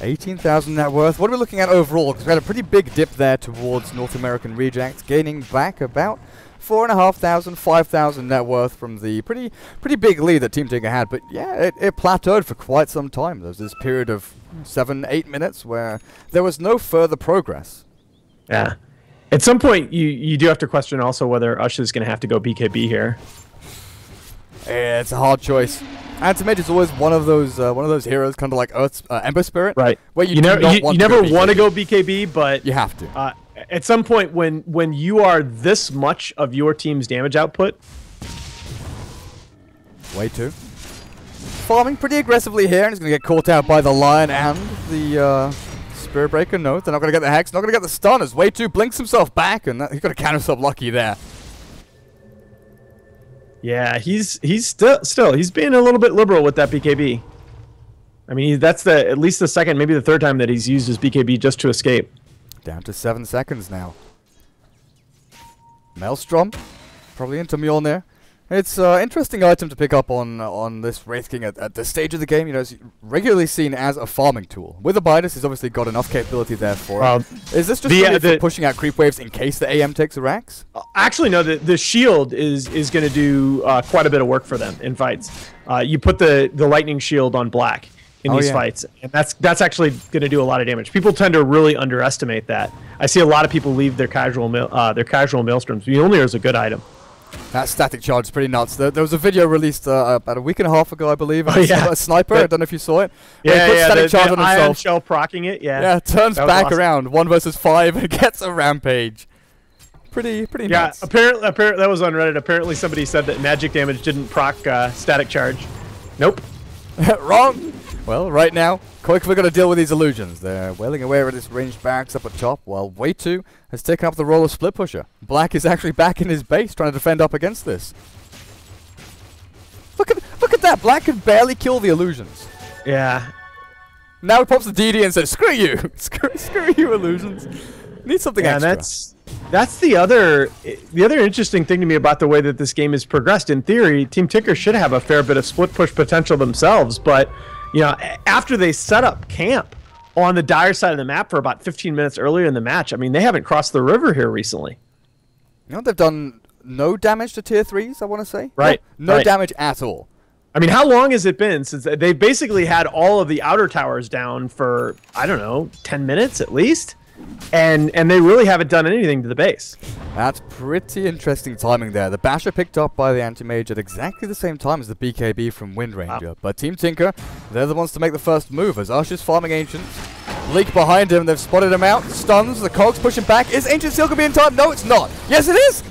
Speaker 1: 18,000 net worth. What are we looking at overall? Because we had a pretty big dip there towards North American Reject, gaining back about 4,500, 5,000 net worth from the pretty pretty big lead that Team Tinker had. But yeah, it, it plateaued for quite some time. There was this period of seven, eight minutes where there was no further progress.
Speaker 2: Yeah. At some point, you, you do have to question also whether Ush is going to have to go BKB here.
Speaker 1: It's a hard choice. Antimage is always one of those uh, one of those heroes, kind of like Earth's uh, Ember Spirit,
Speaker 2: right?
Speaker 1: Where you,
Speaker 2: you
Speaker 1: never
Speaker 2: you, you never want to go BKB, but
Speaker 1: you have to.
Speaker 2: Uh, at some point, when when you are this much of your team's damage output,
Speaker 1: way too. Farming pretty aggressively here, and he's gonna get caught out by the lion and the uh, Spirit Breaker. No, they're not gonna get the hex, not gonna get the stun. As way too blinks himself back, and that, he's gonna count himself lucky there.
Speaker 2: Yeah, he's he's still still he's being a little bit liberal with that BKB. I mean, that's the at least the second, maybe the third time that he's used his BKB just to escape.
Speaker 1: Down to seven seconds now. Maelstrom, probably into Mjolnir. It's an uh, interesting item to pick up on uh, on this Wraith King at, at this stage of the game. You know, it's regularly seen as a farming tool. With Abydos, he's obviously got enough capability there for well, it. Is this just the, uh, the pushing out creep waves in case the AM takes a Rax?
Speaker 2: Uh, actually, no. The, the shield is is going to do uh, quite a bit of work for them in fights. Uh, you put the, the lightning shield on black in oh, these yeah. fights, and that's that's actually going to do a lot of damage. People tend to really underestimate that. I see a lot of people leave their casual their casual maelstroms. Mjolnir is a good item.
Speaker 1: That static charge is pretty nuts. There, there was a video released uh, about a week and a half ago, I believe.
Speaker 2: Oh, yeah.
Speaker 1: A sniper. I don't know if you saw it.
Speaker 2: Yeah, yeah. Static the, charge the on himself. Iron shell procking it. Yeah.
Speaker 1: Yeah. Turns back awesome. around, one versus five, and gets a rampage. Pretty, pretty
Speaker 2: yeah,
Speaker 1: nuts.
Speaker 2: apparently, apparently that was on Reddit. Apparently, somebody said that magic damage didn't proc uh, static charge. Nope.
Speaker 1: Wrong. Well, right now, quick, we're going to deal with these illusions. They're wailing away at this ranged barracks up at top, while Way 2 has taken up the role of split pusher. Black is actually back in his base trying to defend up against this. Look at look at that! Black can barely kill the illusions.
Speaker 2: Yeah.
Speaker 1: Now he pops the DD and says, "Screw you! screw, screw you, illusions! Need something
Speaker 2: yeah,
Speaker 1: extra."
Speaker 2: that's that's the other the other interesting thing to me about the way that this game has progressed. In theory, Team Tinker should have a fair bit of split push potential themselves, but you know, after they set up camp on the dire side of the map for about 15 minutes earlier in the match. I mean, they haven't crossed the river here recently.
Speaker 1: You know, they've done no damage to tier threes, I want to say.
Speaker 2: Right.
Speaker 1: No, no
Speaker 2: right.
Speaker 1: damage at all.
Speaker 2: I mean, how long has it been since they basically had all of the outer towers down for, I don't know, 10 minutes at least? And and they really haven't done anything to the base.
Speaker 1: That's pretty interesting timing there. The Basher picked up by the Anti-Mage at exactly the same time as the BKB from Wind Ranger. Wow. But Team Tinker, they're the ones to make the first move as Usher's farming Ancients. Leak behind him, they've spotted him out. Stuns, the Cogs pushing back. Is Ancient Seal going to be in time? No, it's not. Yes, it is!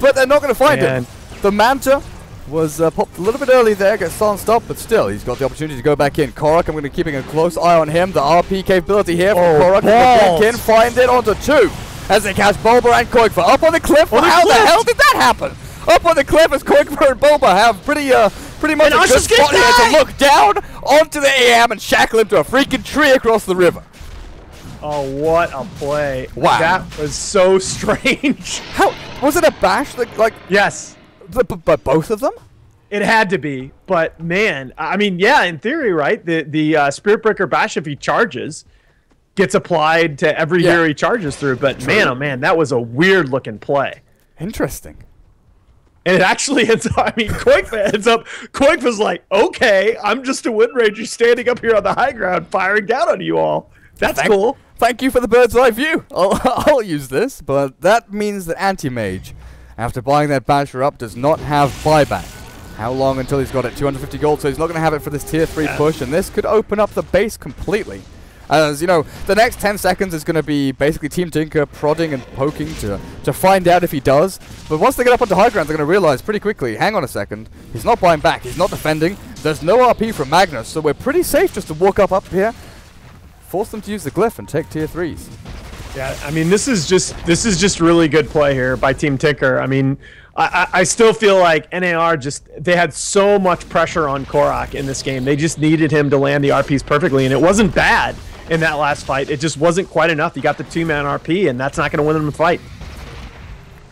Speaker 1: But they're not going to find Man. him. The Manta was uh, popped a little bit early there, gets silenced up, but still, he's got the opportunity to go back in. Korok, I'm going to be keeping a close eye on him. The RP capability here from oh, Korok. Back in, find it onto two. As they catch Bulba and Qojqva up on the cliff.
Speaker 2: On
Speaker 1: How
Speaker 2: the,
Speaker 1: the hell did that happen? Up on the cliff as Qojqva and Bulba have pretty uh, pretty much
Speaker 2: and
Speaker 1: a good spot here to look down onto the AM and shackle him to a freaking tree across the river.
Speaker 2: Oh, what a play.
Speaker 1: Wow.
Speaker 2: That was so strange.
Speaker 1: How? Was it a bash? That, like
Speaker 2: Yes.
Speaker 1: But, but both of them?
Speaker 2: It had to be, but man, I mean, yeah, in theory, right? The the uh, Spirit Breaker Bash, if he charges, gets applied to every yeah. hero he charges through. But True. man, oh man, that was a weird looking play.
Speaker 1: Interesting.
Speaker 2: And it actually ends up, I mean, Quake ends up, Quake was like, okay, I'm just a Wind Ranger standing up here on the high ground firing down on you all. That's
Speaker 1: thank,
Speaker 2: cool.
Speaker 1: Thank you for the bird's eye view. I'll, I'll use this, but that means that Anti-Mage, after buying that Basher up, does not have buyback. How long until he's got it? 250 gold, so he's not going to have it for this tier 3 push, and this could open up the base completely. As, you know, the next 10 seconds is going to be basically Team Tinker prodding and poking to, to find out if he does. But once they get up onto high ground, they're going to realize pretty quickly, hang on a second, he's not buying back, he's not defending, there's no RP from Magnus, so we're pretty safe just to walk up up here, force them to use the glyph and take tier 3s.
Speaker 2: Yeah, I mean, this is just this is just really good play here by Team Tinker. I mean, I, I still feel like NAR just they had so much pressure on Korok in this game. They just needed him to land the RPs perfectly, and it wasn't bad in that last fight. It just wasn't quite enough. You got the two man RP, and that's not going to win them the fight.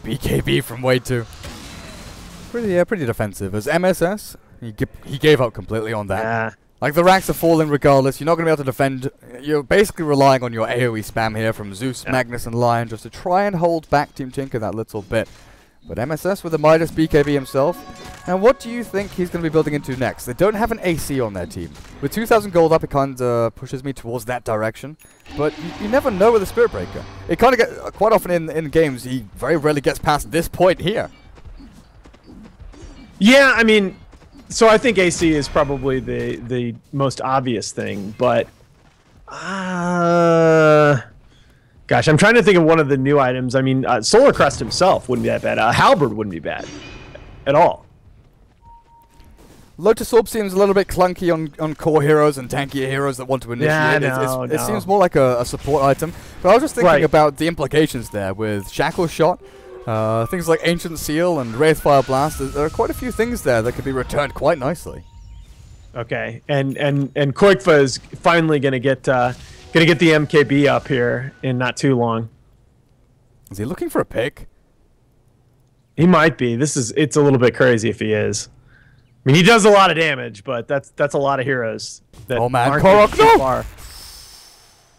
Speaker 1: BKB from way two. Pretty, yeah, pretty defensive. As MSS, he he gave up completely on that.
Speaker 2: Yeah.
Speaker 1: Like the ranks are falling regardless. You're not going to be able to defend. You're basically relying on your AOE spam here from Zeus, yeah. Magnus, and Lion just to try and hold back Team Tinker that little bit. But MSS with the Midas BKB himself. And what do you think he's going to be building into next? They don't have an AC on their team. With 2,000 gold up, it kind of pushes me towards that direction. But you, you never know with a Spirit Breaker. It kind of get uh, quite often in, in games, he very rarely gets past this point here.
Speaker 2: Yeah, I mean, so I think AC is probably the the most obvious thing, but uh Gosh, I'm trying to think of one of the new items. I mean, uh, Solar Crest himself wouldn't be that bad. Uh, Halberd wouldn't be bad at all.
Speaker 1: Lotus Orb seems a little bit clunky on, on core heroes and tankier heroes that want to initiate.
Speaker 2: Yeah, no,
Speaker 1: it's,
Speaker 2: it's,
Speaker 1: no. It seems more like a, a, support item. But I was just thinking right. about the implications there with Shackle Shot, uh, things like Ancient Seal and Wraithfire Blast. There are quite a few things there that could be returned quite nicely.
Speaker 2: Okay, and and and Qojqva is finally going to get uh, Gonna get the MKB up here in not too long.
Speaker 1: Is he looking for a pick?
Speaker 2: He might be. This is it's a little bit crazy if he is. I mean, he does a lot of damage, but that's that's a lot of heroes. That
Speaker 1: oh man, Korok, no! Far.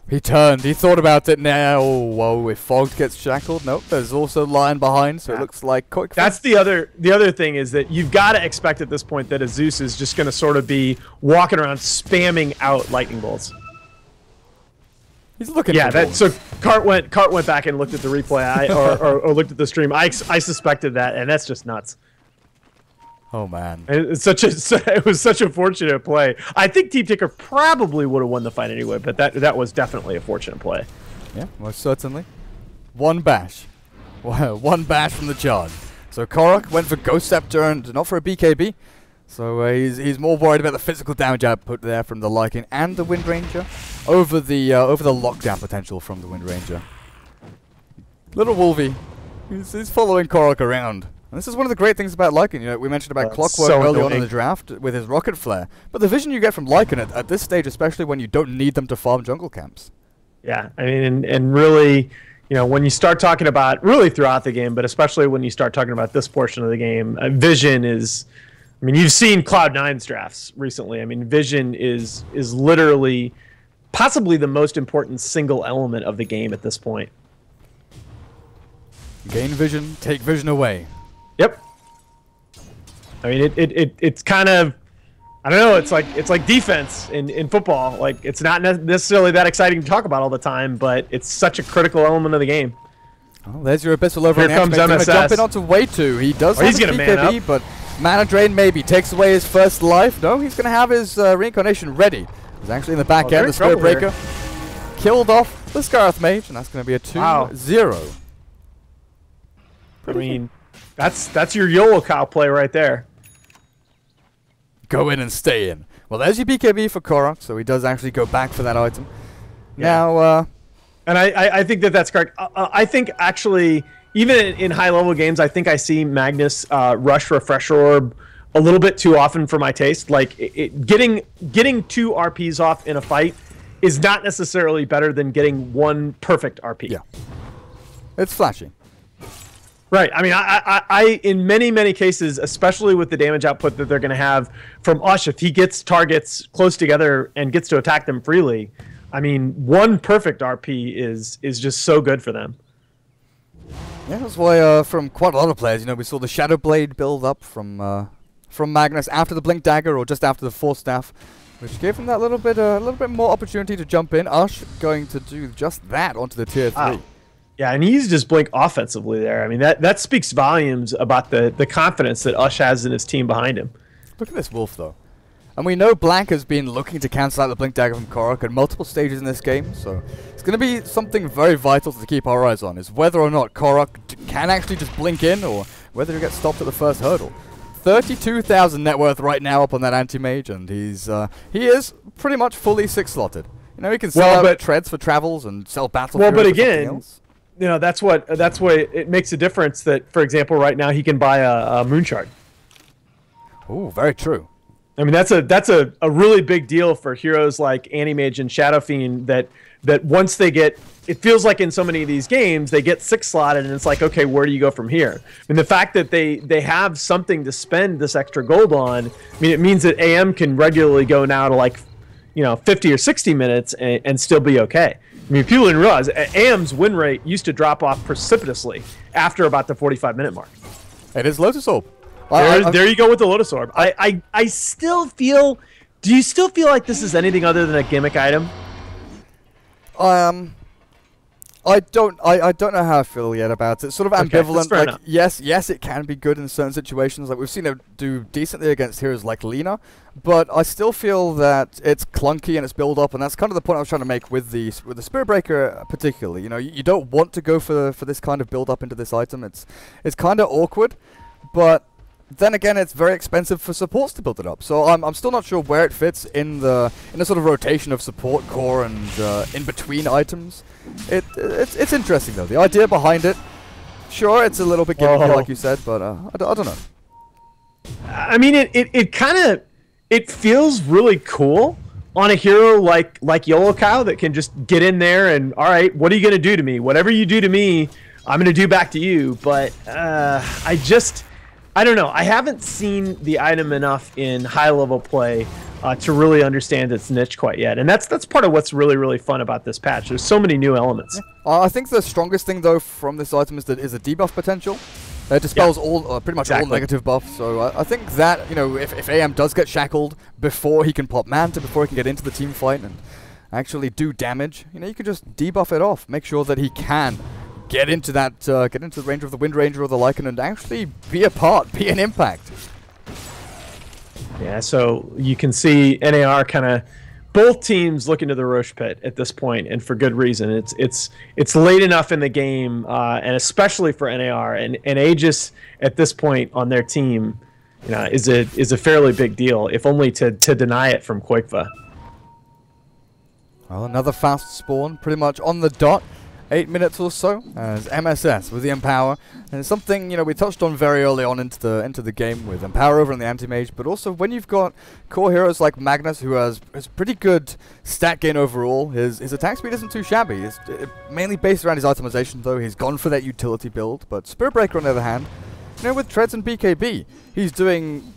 Speaker 1: He turned. He thought about it now. Oh, whoa! If Fogged gets shackled, nope. There's also Lion behind, so it looks like quick.
Speaker 2: That's the other. The other thing is that you've got to expect at this point that a Zeus is just going to sort of be walking around spamming out lightning bolts.
Speaker 1: He's looking.
Speaker 2: Yeah, that so Cart went Cart went back and looked at the replay, I, or, or, or, looked at the stream. I I suspected that, and that's just nuts.
Speaker 1: Oh man,
Speaker 2: it's such a it was such a fortunate play. I think Team Tinker probably would have won the fight anyway, but that that was definitely a fortunate play.
Speaker 1: Yeah, most certainly. One bash, one bash from the charge. So Korok went for Ghost Scepter and not for a BKB. So uh, he's, he's more worried about the physical damage output there from the Lycan and the Wind Ranger over the uh, over the lockdown potential from the Wind Ranger. Little Wolvie, he's, he's following Korok around. And this is one of the great things about Lycan. You know, we mentioned about That's Clockwork so early on in the draft with his Rocket Flare. But the vision you get from Lycan at, at this stage, especially when you don't need them to farm jungle camps.
Speaker 2: Yeah, I mean, and, and really, you know, when you start talking about really throughout the game, but especially when you start talking about this portion of the game, uh, vision is I mean, you've seen Cloud Nine's drafts recently. I mean, Vision is is literally possibly the most important single element of the game at this point.
Speaker 1: Gain vision, take vision away.
Speaker 2: Yep. I mean, it, it, it it's kind of, I don't know. It's like it's like defense in, in football. Like it's not necessarily that exciting to talk about all the time, but it's such a critical element of the game.
Speaker 1: Well, there's your abyssal over
Speaker 2: Here comes MSS.
Speaker 1: Jumping onto way two. He does
Speaker 2: Oh, he's gonna man up.
Speaker 1: but mana drain maybe takes away his first life. No, he's going to have his uh, reincarnation ready. He's actually in the back
Speaker 2: Oh,
Speaker 1: end. The Spirit
Speaker 2: trouble here.
Speaker 1: Killed off the Skywrath Mage, and that's going to be a 2-0.
Speaker 2: Wow. I mean, that's that's your YOLO cow play right there.
Speaker 1: Go in and stay in. Well, there's your BKB for Korok, so he does actually go back for that item.
Speaker 2: Yeah.
Speaker 1: Now, uh,
Speaker 2: And I, I, I think that that's correct. Uh, uh, I think actually, even in, in high level games, I think I see Magnus uh, rush refresher orb a little bit too often for my taste. Like it, it, getting getting two RPs off in a fight is not necessarily better than getting one perfect RP.
Speaker 1: Yeah. it's flashy.
Speaker 2: Right. I mean, I, I, I, in many, many cases, especially with the damage output that they're going to have from Ush, if he gets targets close together and gets to attack them freely, I mean, one perfect RP is is just so good for them.
Speaker 1: Yeah, that's why uh, from quite a lot of players, you know, we saw the Shadow Blade build up from uh, from Magnus after the Blink Dagger or just after the Force Staff, which gave him that little bit a little bit more opportunity to jump in. Ush going to do just that onto the tier three.
Speaker 2: Wow. Yeah, and he's just blink offensively there. I mean, that that speaks volumes about the the confidence that Ush has in his team behind him.
Speaker 1: Look at this wolf though. And we know Black has been looking to cancel out the Blink Dagger from Korok at multiple stages in this game, so it's going to be something very vital to keep our eyes on, is whether or not Korok d- can actually just blink in, or whether he gets stopped at the first hurdle. 32,000 net worth right now up on that anti-mage, and he's, uh, he is pretty much fully six-slotted. You know, he can sell
Speaker 2: Well,
Speaker 1: out treads for travels and sell battle
Speaker 2: Well, but again. You know, that's what that's what it makes a difference. That, for example, right now he can buy a, a moon shard.
Speaker 1: oh very true.
Speaker 2: I mean, that's a that's a, a really big deal for heroes like Animage and Shadow Fiend. That that once they get, it feels like in so many of these games they get six slotted, and it's like, okay, where do you go from here? I mean, the fact that they they have something to spend this extra gold on, I mean, it means that AM can regularly go now to like, you know, 50 or 60 minutes and, and still be okay. I mean, people didn't realize AM's win rate used to drop off precipitously after about the 45 minute mark.
Speaker 1: It is Lotus Orb.
Speaker 2: There,
Speaker 1: I-
Speaker 2: there you go with the Lotus Orb. I, I, I still feel. Do you still feel like this is anything other than a gimmick item?
Speaker 1: Um, I don't. I, I don't know how I feel yet about it. It's sort of ambivalent.
Speaker 2: fair
Speaker 1: like
Speaker 2: enough.
Speaker 1: yes, yes, it can be good in certain situations. Like we've seen it do decently against heroes like Lina, but I still feel that it's clunky and it's build up, and that's kind of the point I was trying to make with the with the Spirit Breaker uh, particularly. You know, you, you don't want to go for for this kind of build up into this item. It's it's kind of awkward, but then again, it's very expensive for supports to build it up. So I'm, I'm still not sure where it fits in the in the sort of rotation of support core and uh, in between items. It it's, it's interesting though. The idea behind it, sure, it's a little bit gimmicky,
Speaker 2: Whoa.
Speaker 1: like you said, but uh, I, d- I don't know.
Speaker 2: I mean, it, it, it kind of it feels really cool on a hero like like Yolo Cow that can just get in there and all right, what are you gonna do to me? Whatever you do to me, I'm gonna do back to you. But uh, I just I don't know. I haven't seen the item enough in high level play uh, to really understand its niche quite yet, and that's that's part of what's really really fun about this patch. There's so many new elements.
Speaker 1: Uh, I think the strongest thing though from this item is that is a debuff potential. It dispels all uh, pretty much all negative buffs. So I, I think that you know if, if AM does get shackled before he can pop Manta, before he can get into the team fight and actually do damage, you know you can just debuff it off. Make sure that he can get into that uh, get into the range of the Wind Ranger or the Lycan and actually be a part, be an impact.
Speaker 2: Yeah, so you can see NAR kind of both teams looking to the Rosh pit at this point, and for good reason. It's it's it's late enough in the game, uh, and especially for NAR and and Aegis at this point on their team, you know, is a is a fairly big deal, if only to to deny it from Qojqva.
Speaker 1: Well, another fast spawn, pretty much on the dot. Eight minutes or so as MSS with the Empower, and it's something you know we touched on very early on into the into the game with Empower over on the Anti-Mage, but also when you've got core heroes like Magnus who has has pretty good stat gain overall. His his attack speed isn't too shabby. It's uh, mainly based around his itemization though. He's gone for that utility build, but Spirit Breaker on the other hand, you know with treads and BKB, he's doing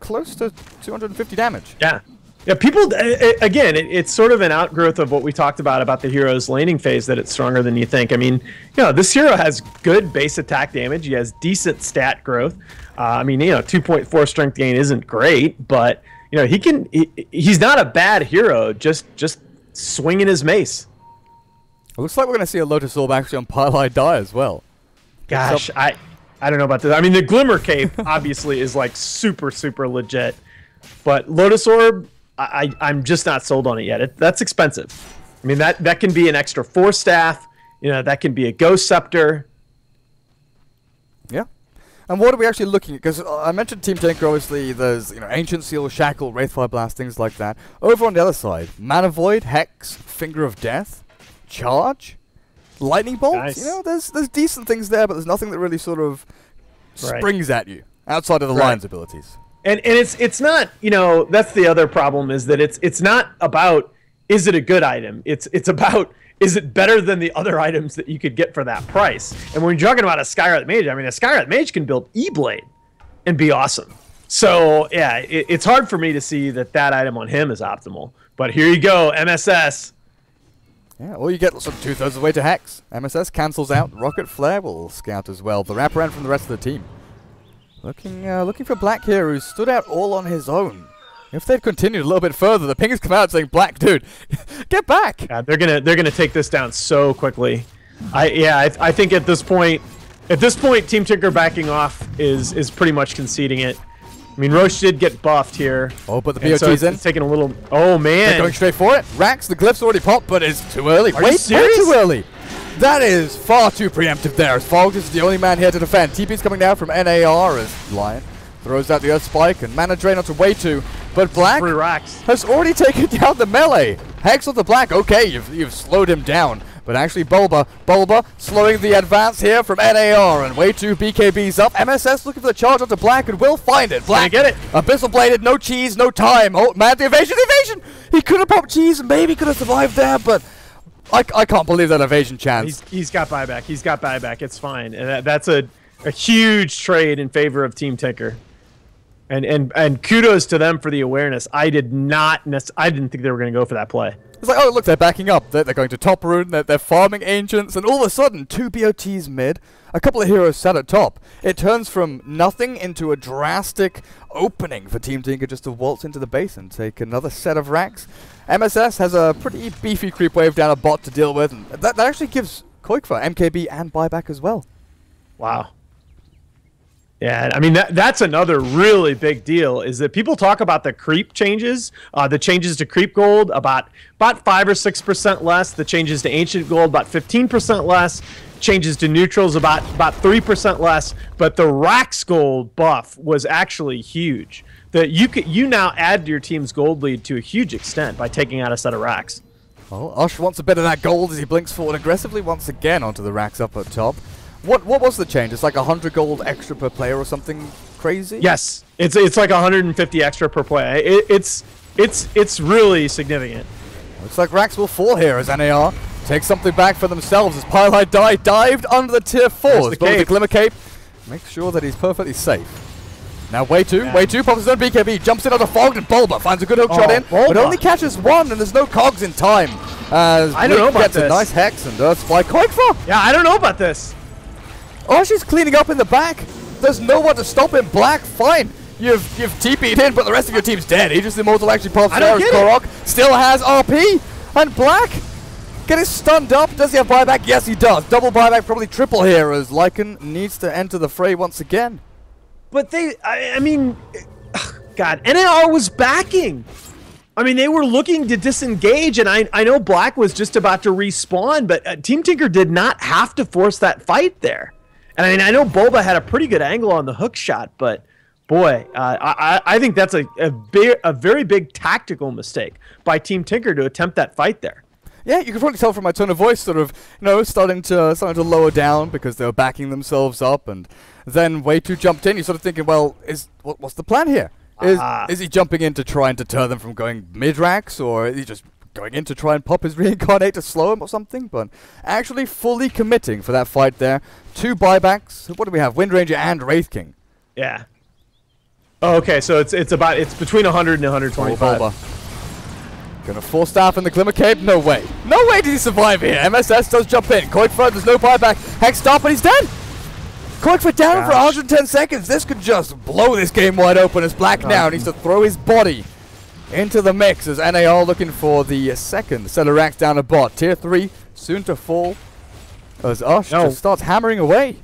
Speaker 1: close to 250 damage.
Speaker 2: Yeah, Yeah, people. Again, it's sort of an outgrowth of what we talked about about the hero's laning phase. That it's stronger than you think. I mean, you know, this hero has good base attack damage. He has decent stat growth. Uh, I mean, you know, 2.4 strength gain isn't great, but you know, he can. He, he's not a bad hero. Just just swinging his mace.
Speaker 1: It looks like we're going to see a Lotus Orb actually on Pieliedie as well.
Speaker 2: Gosh, I I don't know about this. I mean, the Glimmer Cape obviously is like super super legit, but Lotus Orb I, I'm just not sold on it yet. It, that's expensive. I mean, that, that can be an extra force staff. You know, that can be a ghost scepter.
Speaker 1: Yeah. And what are we actually looking at? Because uh, I mentioned Team Tinker, obviously, there's, you know, Ancient Seal, Shackle, Wraithfire Blast, things like that. Over on the other side, Mana Void, Hex, Finger of Death, Charge, Lightning Bolt. Nice. You know, there's there's decent things there, but there's nothing that really sort of right. springs at you outside of the right. Lion's abilities
Speaker 2: and and it's it's not you know that's the other problem is that it's it's not about is it a good item it's it's about is it better than the other items that you could get for that price and when you're talking about a skywrath mage i mean a skywrath mage can build e-blade and be awesome so yeah it, it's hard for me to see that that item on him is optimal but here you go mss
Speaker 1: yeah, or you get some two-thirds of the way to Hex. MSS cancels out. Rocket Flare will scout as well. The wraparound from the rest of the team. Looking, uh, looking for Black here, who stood out all on his own. If they'd continued a little bit further, the ping has come out saying, "Black dude, get back!"
Speaker 2: Yeah, they're gonna they're gonna take this down so quickly. I yeah, I, I think at this point, at this point, Team Tinker backing off is is pretty much conceding it. I mean, Rosh did get buffed here.
Speaker 1: Oh, but the BOT's so in.
Speaker 2: It's taking a little. Oh man,
Speaker 1: they're going straight for it. Rax, the glyph's already popped, but it's too early. Are Wait, way too early. That is far too preemptive there. As Fogs is the only man here to defend. TP's coming down from NAR as Lion throws out the Earth Spike and Mana Drain onto way two. But Black has already taken down the melee. Hex with the Black. Okay, you've, you've slowed him down. But actually Bulba, Bulba slowing the advance here from NAR and way two BKB's up. MSS looking for the charge onto Black and will find it. Black
Speaker 2: get it.
Speaker 1: Abyssal bladed, no cheese, no time. Oh man, the evasion, the evasion! He could have popped cheese and maybe could have survived there, but I, I can't believe that evasion chance.
Speaker 2: He's, he's got buyback. He's got buyback. It's fine. And that, that's a, a huge trade in favor of Team Tinker. And and and kudos to them for the awareness. I did not. I didn't think they were going to go for that play.
Speaker 1: It's like, oh look, they're backing up. They're, they're going to top rune. They're, they're farming ancients, and all of a sudden, two BOTs mid, a couple of heroes sat at top. It turns from nothing into a drastic opening for Team Tinker just to waltz into the base and take another set of racks. MSS has a pretty beefy creep wave down a bot to deal with, and that, that actually gives Qojqva MKB and buyback as well.
Speaker 2: Wow. Yeah, I mean that that's another really big deal is that people talk about the creep changes, uh, the changes to creep gold about about five or six percent less, the changes to ancient gold about fifteen percent less, changes to neutrals about about three percent less, but the Rax gold buff was actually huge that you could you now add to your team's gold lead to a huge extent by taking out a set of racks.
Speaker 1: Well, Ush wants a bit of that gold as he blinks forward aggressively once again onto the racks up at top. What what was the change? It's like 100 gold extra per player or something crazy?
Speaker 2: Yes. It's it's like 150 extra per player. It, it's it's it's really significant.
Speaker 1: Looks like racks will fall here as NAR takes something back for themselves as Pieliedie dived under the tier 4 as well the Glimmer Cape. Make sure that he's perfectly safe. Now way two, yeah. way two, pops his own BKB, jumps in on the fog and Bulba finds a good hook oh, shot in, Bulba. but only catches one and there's no cogs in time. As
Speaker 2: I don't know about
Speaker 1: gets
Speaker 2: this.
Speaker 1: a nice hex and Earth Spike. Qojqva!
Speaker 2: Yeah, I don't know about this.
Speaker 1: Oh, she's cleaning up in the back. There's no one to stop him. Black, fine. You've you've TP'd in, but the rest of your team's dead. Aegis Immortal actually pops there as Korok still has RP. And Black getting stunned up. Does he have buyback? Yes, he does. Double buyback, probably triple here as Lycan needs to enter the fray once again.
Speaker 2: But they, I, I mean, God, NAR was backing. I mean, they were looking to disengage, and I, I know Black was just about to respawn, but uh, Team Tinker did not have to force that fight there. And I mean, I know Bulba had a pretty good angle on the hook shot, but boy, uh, I, I think that's a, a, big, a very big tactical mistake by Team Tinker to attempt that fight there.
Speaker 1: Yeah, you can probably tell from my tone of voice, sort of, you know, starting to uh, starting to lower down because they were backing themselves up, and then way too jumped in. You're sort of thinking, well, is what, what's the plan here? Is is he jumping in to try and deter them from going mid racks, or is he just going in to try and pop his reincarnate to slow him or something? But actually, fully committing for that fight there. Two buybacks. What do we have? Windranger and Wraith King.
Speaker 2: Yeah. Oh, okay, so it's it's about it's between 100 and 125.
Speaker 1: Gonna force staff in the Glimmer Cape? No way. No way did he survive here. MSS does jump in. Qojqva, there's no buyback. Hex stop, but he's dead. Qojqva down Gosh. for 110 seconds. This could just blow this game wide open as Black now needs to throw his body into the mix as NAR looking for the second racks down a bot. Tier 3 soon to fall as Ush no. just starts hammering away.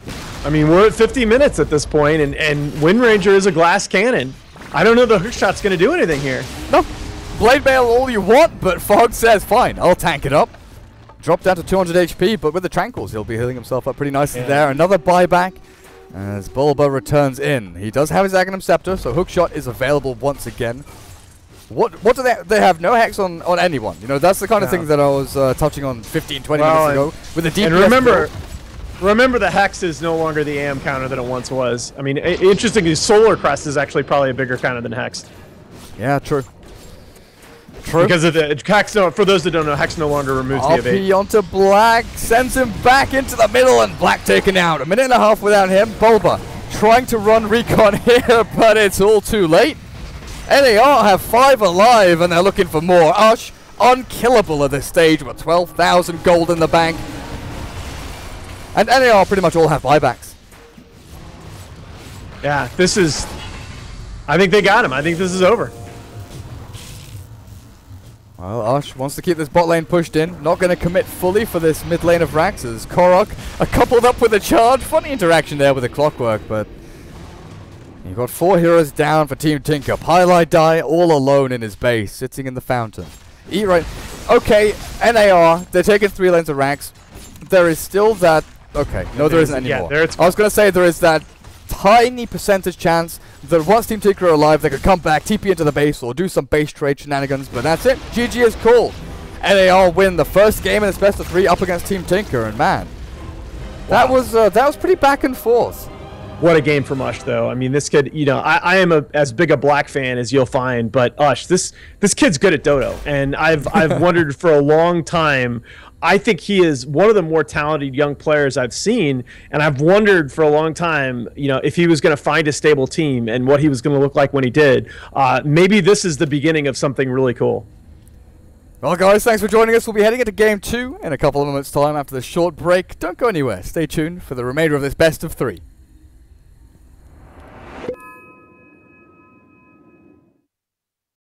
Speaker 2: I mean, we're at 50 minutes at this point, and, and Wind Ranger is a glass cannon. I don't know the hook shot's going to do anything here.
Speaker 1: No. Blade Mail all you want, but Fog says, fine, I'll tank it up. Drop down to 200 HP, but with the Tranquils, he'll be healing himself up pretty nicely yeah. there. Another buyback as Bulba returns in. He does have his Aghanim Scepter, so hookshot is available once again. What what do they they have no hex on on anyone? You know that's the kind of thing that I was uh, touching on 15 20 well, minutes ago with the DPS.
Speaker 2: And remember, remember the hex is no longer the AM counter that it once was. I mean, interestingly, Solar Crest is actually probably a bigger counter than hex.
Speaker 1: Yeah, true. True.
Speaker 2: Because of the Hex, no, for those that don't know, Hex no longer removes RP the evade.
Speaker 1: onto Black, sends him back into the middle, and Black taken out. A minute and a half without him. Bulba trying to run recon here, but it's all too late. NAR have five alive and they're looking for more. Ush, unkillable at this stage with 12,000 gold in the bank. And NAR pretty much all have buybacks.
Speaker 2: Yeah, this is... I think they got him. I think this is over.
Speaker 1: Well, Ush wants to keep this bot lane pushed in. Not going to commit fully for this mid lane of Rax as Korok are coupled up with a charge. Funny interaction there with the Clockwerk, but You've got four heroes down for Team Tinker. Pieliedie all alone in his base, sitting in the fountain. Eat right. Okay, NAR, they're taking three lanes of ranks. There is still that... Okay, no there isn't anymore. Yeah, I was going to say there is that tiny percentage chance that once Team Tinker are alive, they could come back, TP into the base, or do some base trade shenanigans, but that's it. GG is called. NAR win the first game in this best of three up against Team Tinker, and man, wow. that was uh, that was pretty back and forth.
Speaker 2: What a game from Ush, though. I mean, this kid, you know, I, I am a, as big a black fan as you'll find, but Ush, this this kid's good at Dodo, and I've I've wondered for a long time. I think he is one of the more talented young players I've seen, and I've wondered for a long time, you know, if he was going to find a stable team and what he was going to look like when he did. Uh, maybe this is the beginning of something really cool.
Speaker 1: Well, guys, thanks for joining us. We'll be heading into game two in a couple of moments' time after this short break. Don't go anywhere. Stay tuned for the remainder of this best of three.